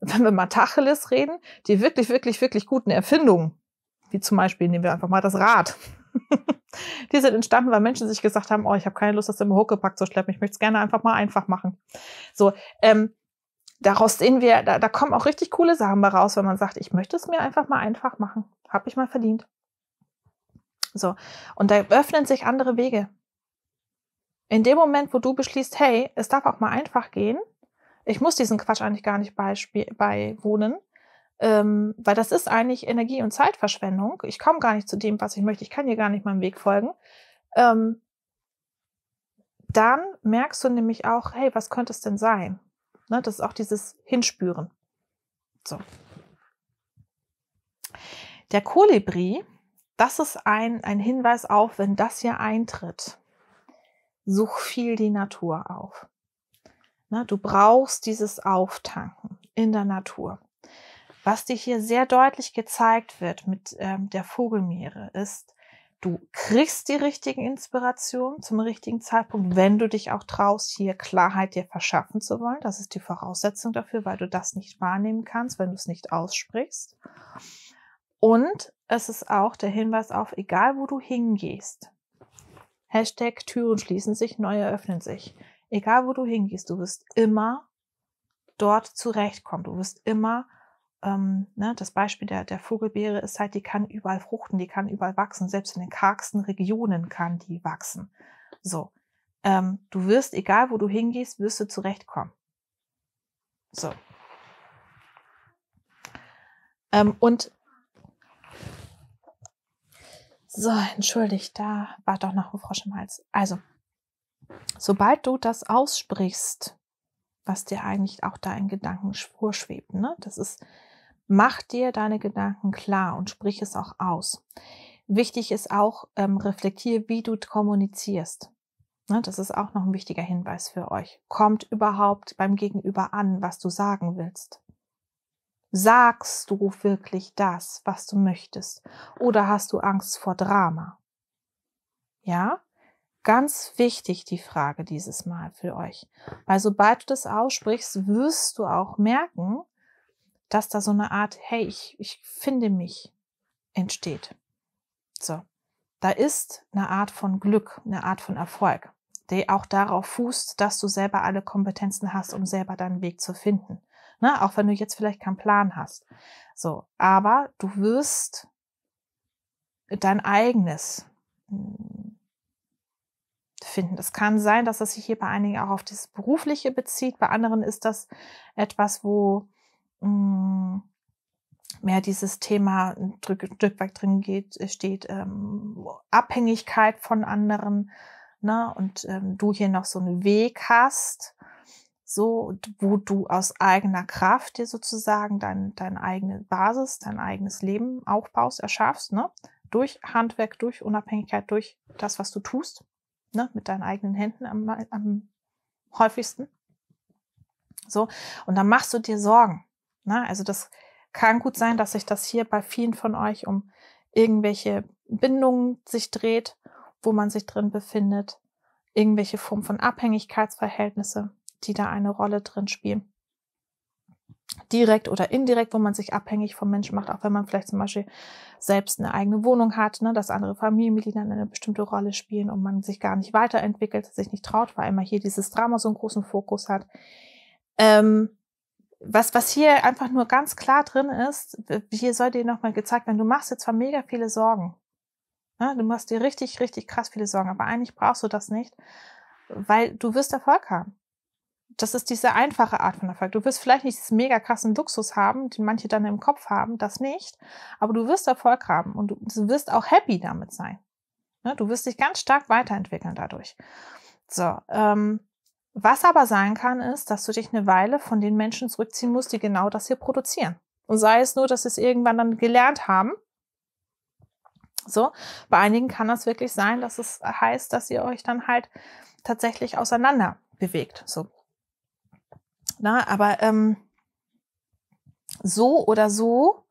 wenn wir mal Tacheles reden, die wirklich, wirklich, wirklich guten Erfindungen, wie zum Beispiel nehmen wir einfach mal das Rad. die sind entstanden, weil Menschen sich gesagt haben, oh, ich habe keine Lust, das immer hochgepackt zu schleppen, ich möchte es gerne einfach mal einfach machen. So, ähm, daraus sehen wir, da, da kommen auch richtig coole Sachen raus, wenn man sagt, ich möchte es mir einfach mal einfach machen. Habe ich mal verdient. So, und da öffnen sich andere Wege. In dem Moment, wo du beschließt, hey, es darf auch mal einfach gehen, ich muss diesen Quatsch eigentlich gar nicht beiwohnen, ähm, weil das ist eigentlich Energie- und Zeitverschwendung. Ich komme gar nicht zu dem, was ich möchte. Ich kann hier gar nicht meinem Weg folgen. Ähm, dann merkst du nämlich auch, hey, was könnte es denn sein? Ne, das ist auch dieses Hinspüren. So. Der Kolibri, das ist ein, ein Hinweis auf, wenn das hier eintritt such viel die Natur auf. Na, du brauchst dieses Auftanken in der Natur. Was dir hier sehr deutlich gezeigt wird mit ähm, der Vogelmeere ist, du kriegst die richtigen Inspirationen zum richtigen Zeitpunkt, wenn du dich auch traust, hier Klarheit dir verschaffen zu wollen. Das ist die Voraussetzung dafür, weil du das nicht wahrnehmen kannst, wenn du es nicht aussprichst. Und es ist auch der Hinweis auf, egal wo du hingehst, Hashtag Türen schließen sich, neue öffnen sich. Egal wo du hingehst, du wirst immer dort zurechtkommen. Du wirst immer, ähm, ne, das Beispiel der, der Vogelbeere ist halt, die kann überall fruchten, die kann überall wachsen. Selbst in den kargsten Regionen kann die wachsen. So. Ähm, du wirst, egal wo du hingehst, wirst du zurechtkommen. So. Ähm, und so, entschuldigt, da war doch noch ein Frosch im Hals. Also, sobald du das aussprichst, was dir eigentlich auch da in Gedanken vorschwebt, ne? Das ist, mach dir deine Gedanken klar und sprich es auch aus. Wichtig ist auch, ähm, reflektier, wie du kommunizierst. Ne? Das ist auch noch ein wichtiger Hinweis für euch. Kommt überhaupt beim Gegenüber an, was du sagen willst? Sagst du wirklich das, was du möchtest? Oder hast du Angst vor Drama? Ja? Ganz wichtig die Frage dieses Mal für euch. Weil sobald du das aussprichst, wirst du auch merken, dass da so eine Art, hey, ich, ich finde mich entsteht. So. Da ist eine Art von Glück, eine Art von Erfolg, die auch darauf fußt, dass du selber alle Kompetenzen hast, um selber deinen Weg zu finden. Ne? Auch wenn du jetzt vielleicht keinen Plan hast. So, aber du wirst dein eigenes hm, finden. Es kann sein, dass es sich hier bei einigen auch auf das Berufliche bezieht. Bei anderen ist das etwas, wo mh, hm, mehr dieses Thema ein Stück weit drin geht, steht ähm, Abhängigkeit von anderen, ne? Und ähm, du hier noch so einen Weg hast, so, wo du aus eigener Kraft dir sozusagen dein, deine eigene Basis, dein eigenes Leben aufbaust, erschaffst, ne? Durch Handwerk, durch Unabhängigkeit, durch das, was du tust, ne? Mit deinen eigenen Händen am, am häufigsten. So. Und dann machst du dir Sorgen, ne? Also das kann gut sein, dass sich das hier bei vielen von euch um irgendwelche Bindungen sich dreht, wo man sich drin befindet, irgendwelche Form von Abhängigkeitsverhältnisse, die da eine Rolle drin spielen. Direkt oder indirekt, wo man sich abhängig vom Menschen macht, auch wenn man vielleicht zum Beispiel selbst eine eigene Wohnung hat, ne, dass andere Familienmitglieder eine bestimmte Rolle spielen und man sich gar nicht weiterentwickelt, sich nicht traut, weil immer hier dieses Drama so einen großen Fokus hat. Ähm, was, was hier einfach nur ganz klar drin ist, hier soll dir nochmal gezeigt werden, du machst dir zwar mega viele Sorgen. Ne, du machst dir richtig, richtig krass viele Sorgen, aber eigentlich brauchst du das nicht, weil du wirst Erfolg haben. Das ist diese einfache Art von Erfolg. Du wirst vielleicht nicht diesen mega krassen Luxus haben, den manche dann im Kopf haben, das nicht. Aber du wirst Erfolg haben und du, wirst auch happy damit sein. Ne? Du wirst dich ganz stark weiterentwickeln dadurch. So, ähm, was aber sein kann, ist, dass du dich eine Weile von den Menschen zurückziehen musst, die genau das hier produzieren. Und sei es nur, dass sie es irgendwann dann gelernt haben. So, bei einigen kann das wirklich sein, dass es heißt, dass ihr euch dann halt tatsächlich auseinander bewegt. So, na, aber ähm, so oder so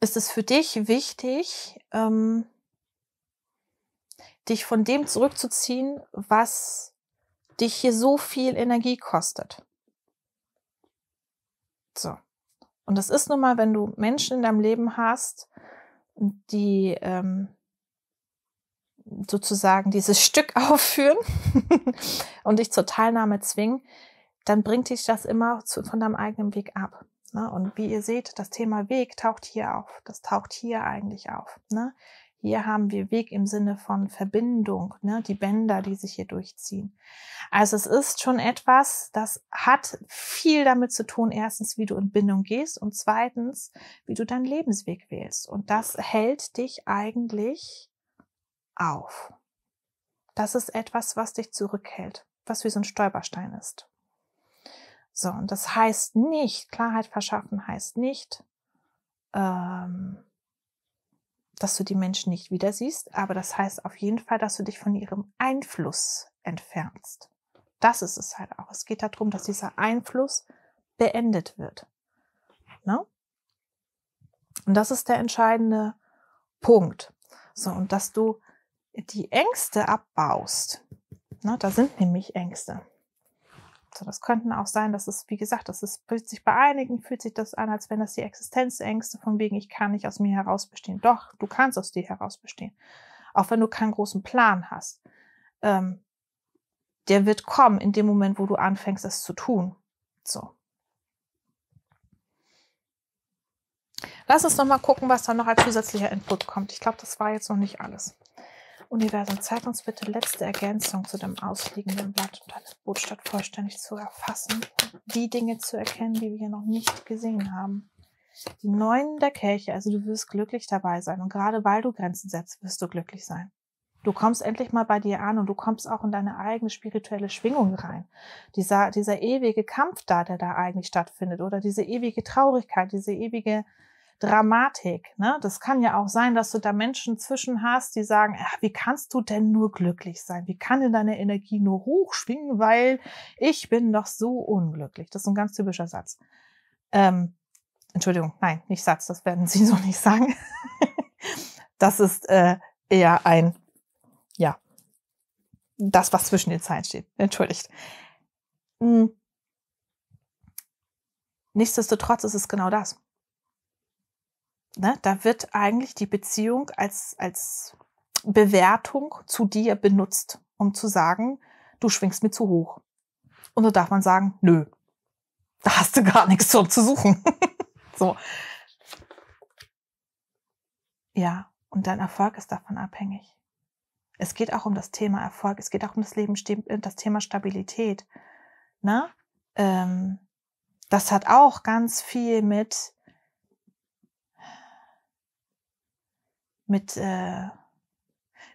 ist es für dich wichtig, ähm, dich von dem zurückzuziehen, was dich hier so viel Energie kostet. So. Und das ist nun mal, wenn du Menschen in deinem Leben hast, die ähm, sozusagen dieses Stück aufführen und dich zur Teilnahme zwingen, dann bringt dich das immer zu, von deinem eigenen Weg ab. Ne? Und wie ihr seht, das Thema Weg taucht hier auf. Das taucht hier eigentlich auf. Ne? Hier haben wir Weg im Sinne von Verbindung, ne? die Bänder, die sich hier durchziehen. Also es ist schon etwas, das hat viel damit zu tun, erstens, wie du in Bindung gehst und zweitens, wie du deinen Lebensweg wählst. Und das hält dich eigentlich auf. Das ist etwas, was dich zurückhält, was wie so ein Stolperstein ist. So, und das heißt nicht, Klarheit verschaffen heißt nicht, ähm, dass du die Menschen nicht wieder siehst, aber das heißt auf jeden Fall, dass du dich von ihrem Einfluss entfernst. Das ist es halt auch. Es geht darum, dass dieser Einfluss beendet wird. Ne? Und das ist der entscheidende Punkt. So, und dass du die Ängste abbaust. Ne, da sind nämlich Ängste. So, das könnten auch sein, dass es, wie gesagt, das ist, fühlt sich bei einigen, fühlt sich das an, als wenn das die Existenzängste von wegen, ich kann nicht aus mir heraus bestehen. Doch, du kannst aus dir heraus bestehen. Auch wenn du keinen großen Plan hast. Ähm, der wird kommen in dem Moment, wo du anfängst, es zu tun. So. Lass uns noch mal gucken, was da noch als zusätzlicher Input kommt. Ich glaube, das war jetzt noch nicht alles. Universum, zeig uns bitte letzte Ergänzung zu dem ausliegenden Blatt, um deine Botschaft vollständig zu erfassen, die Dinge zu erkennen, die wir hier noch nicht gesehen haben. Die Neun der Kelche, also du wirst glücklich dabei sein und gerade weil du Grenzen setzt, wirst du glücklich sein. Du kommst endlich mal bei dir an und du kommst auch in deine eigene spirituelle Schwingung rein. Dieser, dieser ewige Kampf da, der da eigentlich stattfindet oder diese ewige Traurigkeit, diese ewige Dramatik. Ne? Das kann ja auch sein, dass du da Menschen zwischen hast, die sagen, ach, wie kannst du denn nur glücklich sein? Wie kann denn deine Energie nur hochschwingen, weil ich bin doch so unglücklich. Das ist ein ganz typischer Satz. Ähm, Entschuldigung, nein, nicht Satz, das werden Sie so nicht sagen. das ist äh, eher ein, ja, das, was zwischen den Zeilen steht. Entschuldigt. Hm. Nichtsdestotrotz ist es genau das ne, da wird eigentlich die Beziehung als, als Bewertung zu dir benutzt, um zu sagen, du schwingst mir zu hoch. Und da darf man sagen, nö, da hast du gar nichts zu suchen. so. Ja, und dein Erfolg ist davon abhängig. Es geht auch um das Thema Erfolg, es geht auch um das Leben, das Thema Stabilität. Ne? Ähm, das hat auch ganz viel mit mit äh,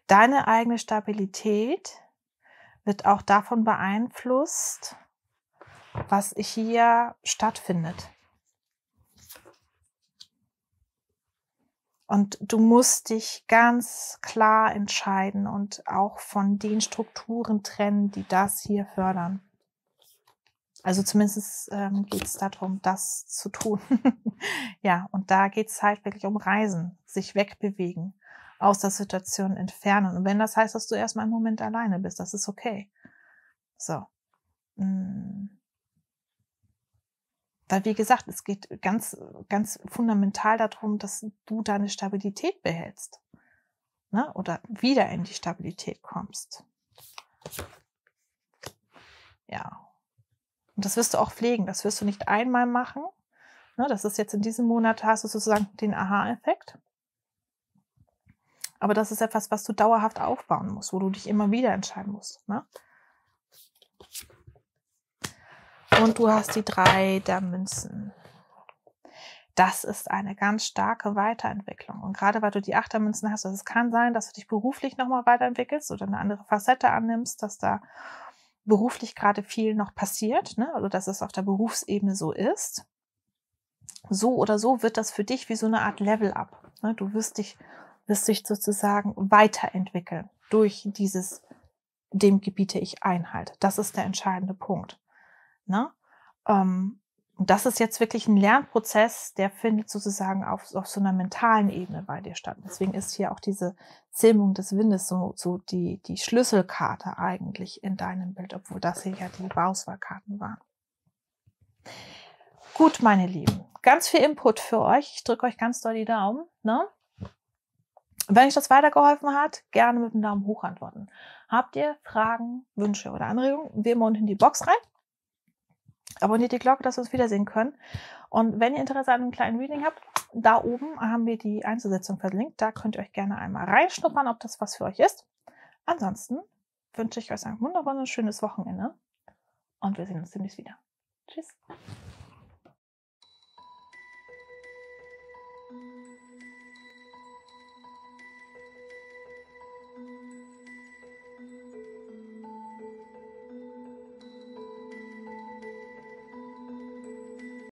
deine eigene Stabilität wird auch davon beeinflusst, was hier stattfindet. Und du musst dich ganz klar entscheiden und auch von den Strukturen trennen, die das hier fördern. Also zumindest ähm, geht es darum, das zu tun. ja, und da geht es halt wirklich um Reisen, sich wegbewegen, aus der Situation entfernen. Und wenn das heißt, dass du erstmal einen Moment alleine bist, das ist okay. So. Mm. Weil, wie gesagt, es geht ganz, ganz fundamental darum, dass du deine Stabilität behältst. Ne? Oder wieder in die Stabilität kommst. Ja, und das wirst du auch pflegen. Das wirst du nicht einmal machen. Ne, das ist jetzt in diesem Monat, hast du sozusagen den Aha-Effekt. Aber das ist etwas, was du dauerhaft aufbauen musst, wo du dich immer wieder entscheiden musst. Ne? Und du hast die drei der Münzen. Das ist eine ganz starke Weiterentwicklung. Und gerade weil du die Achtermünzen hast, also es kann sein, dass du dich beruflich nochmal weiterentwickelst oder eine andere Facette annimmst, dass da beruflich gerade viel noch passiert, ne? also dass es auf der Berufsebene so ist. So oder so wird das für dich wie so eine Art Level-up. Ne? Du wirst dich, wirst dich sozusagen weiterentwickeln durch dieses, dem gebiete ich Einhalt. Das ist der entscheidende Punkt. Ne? Ähm, und das ist jetzt wirklich ein Lernprozess, der findet sozusagen auf, auf so einer mentalen Ebene bei dir statt. Deswegen ist hier auch diese Zähmung des Windes so, so die, die Schlüsselkarte eigentlich in deinem Bild, obwohl das hier ja die Auswahlkarten waren. Gut, meine Lieben, ganz viel Input für euch. Ich drücke euch ganz doll die Daumen. Ne? Wenn euch das weitergeholfen hat, gerne mit einem Daumen hoch antworten. Habt ihr Fragen, Wünsche oder Anregungen? Wir unten in die Box rein. Abonniert die Glocke, dass wir uns wiedersehen können. Und wenn ihr Interesse an einem kleinen Reading habt, da oben haben wir die Einzelsetzung verlinkt. Da könnt ihr euch gerne einmal reinschnuppern, ob das was für euch ist. Ansonsten wünsche ich euch ein wunderbares, schönes Wochenende und wir sehen uns demnächst wieder. Tschüss.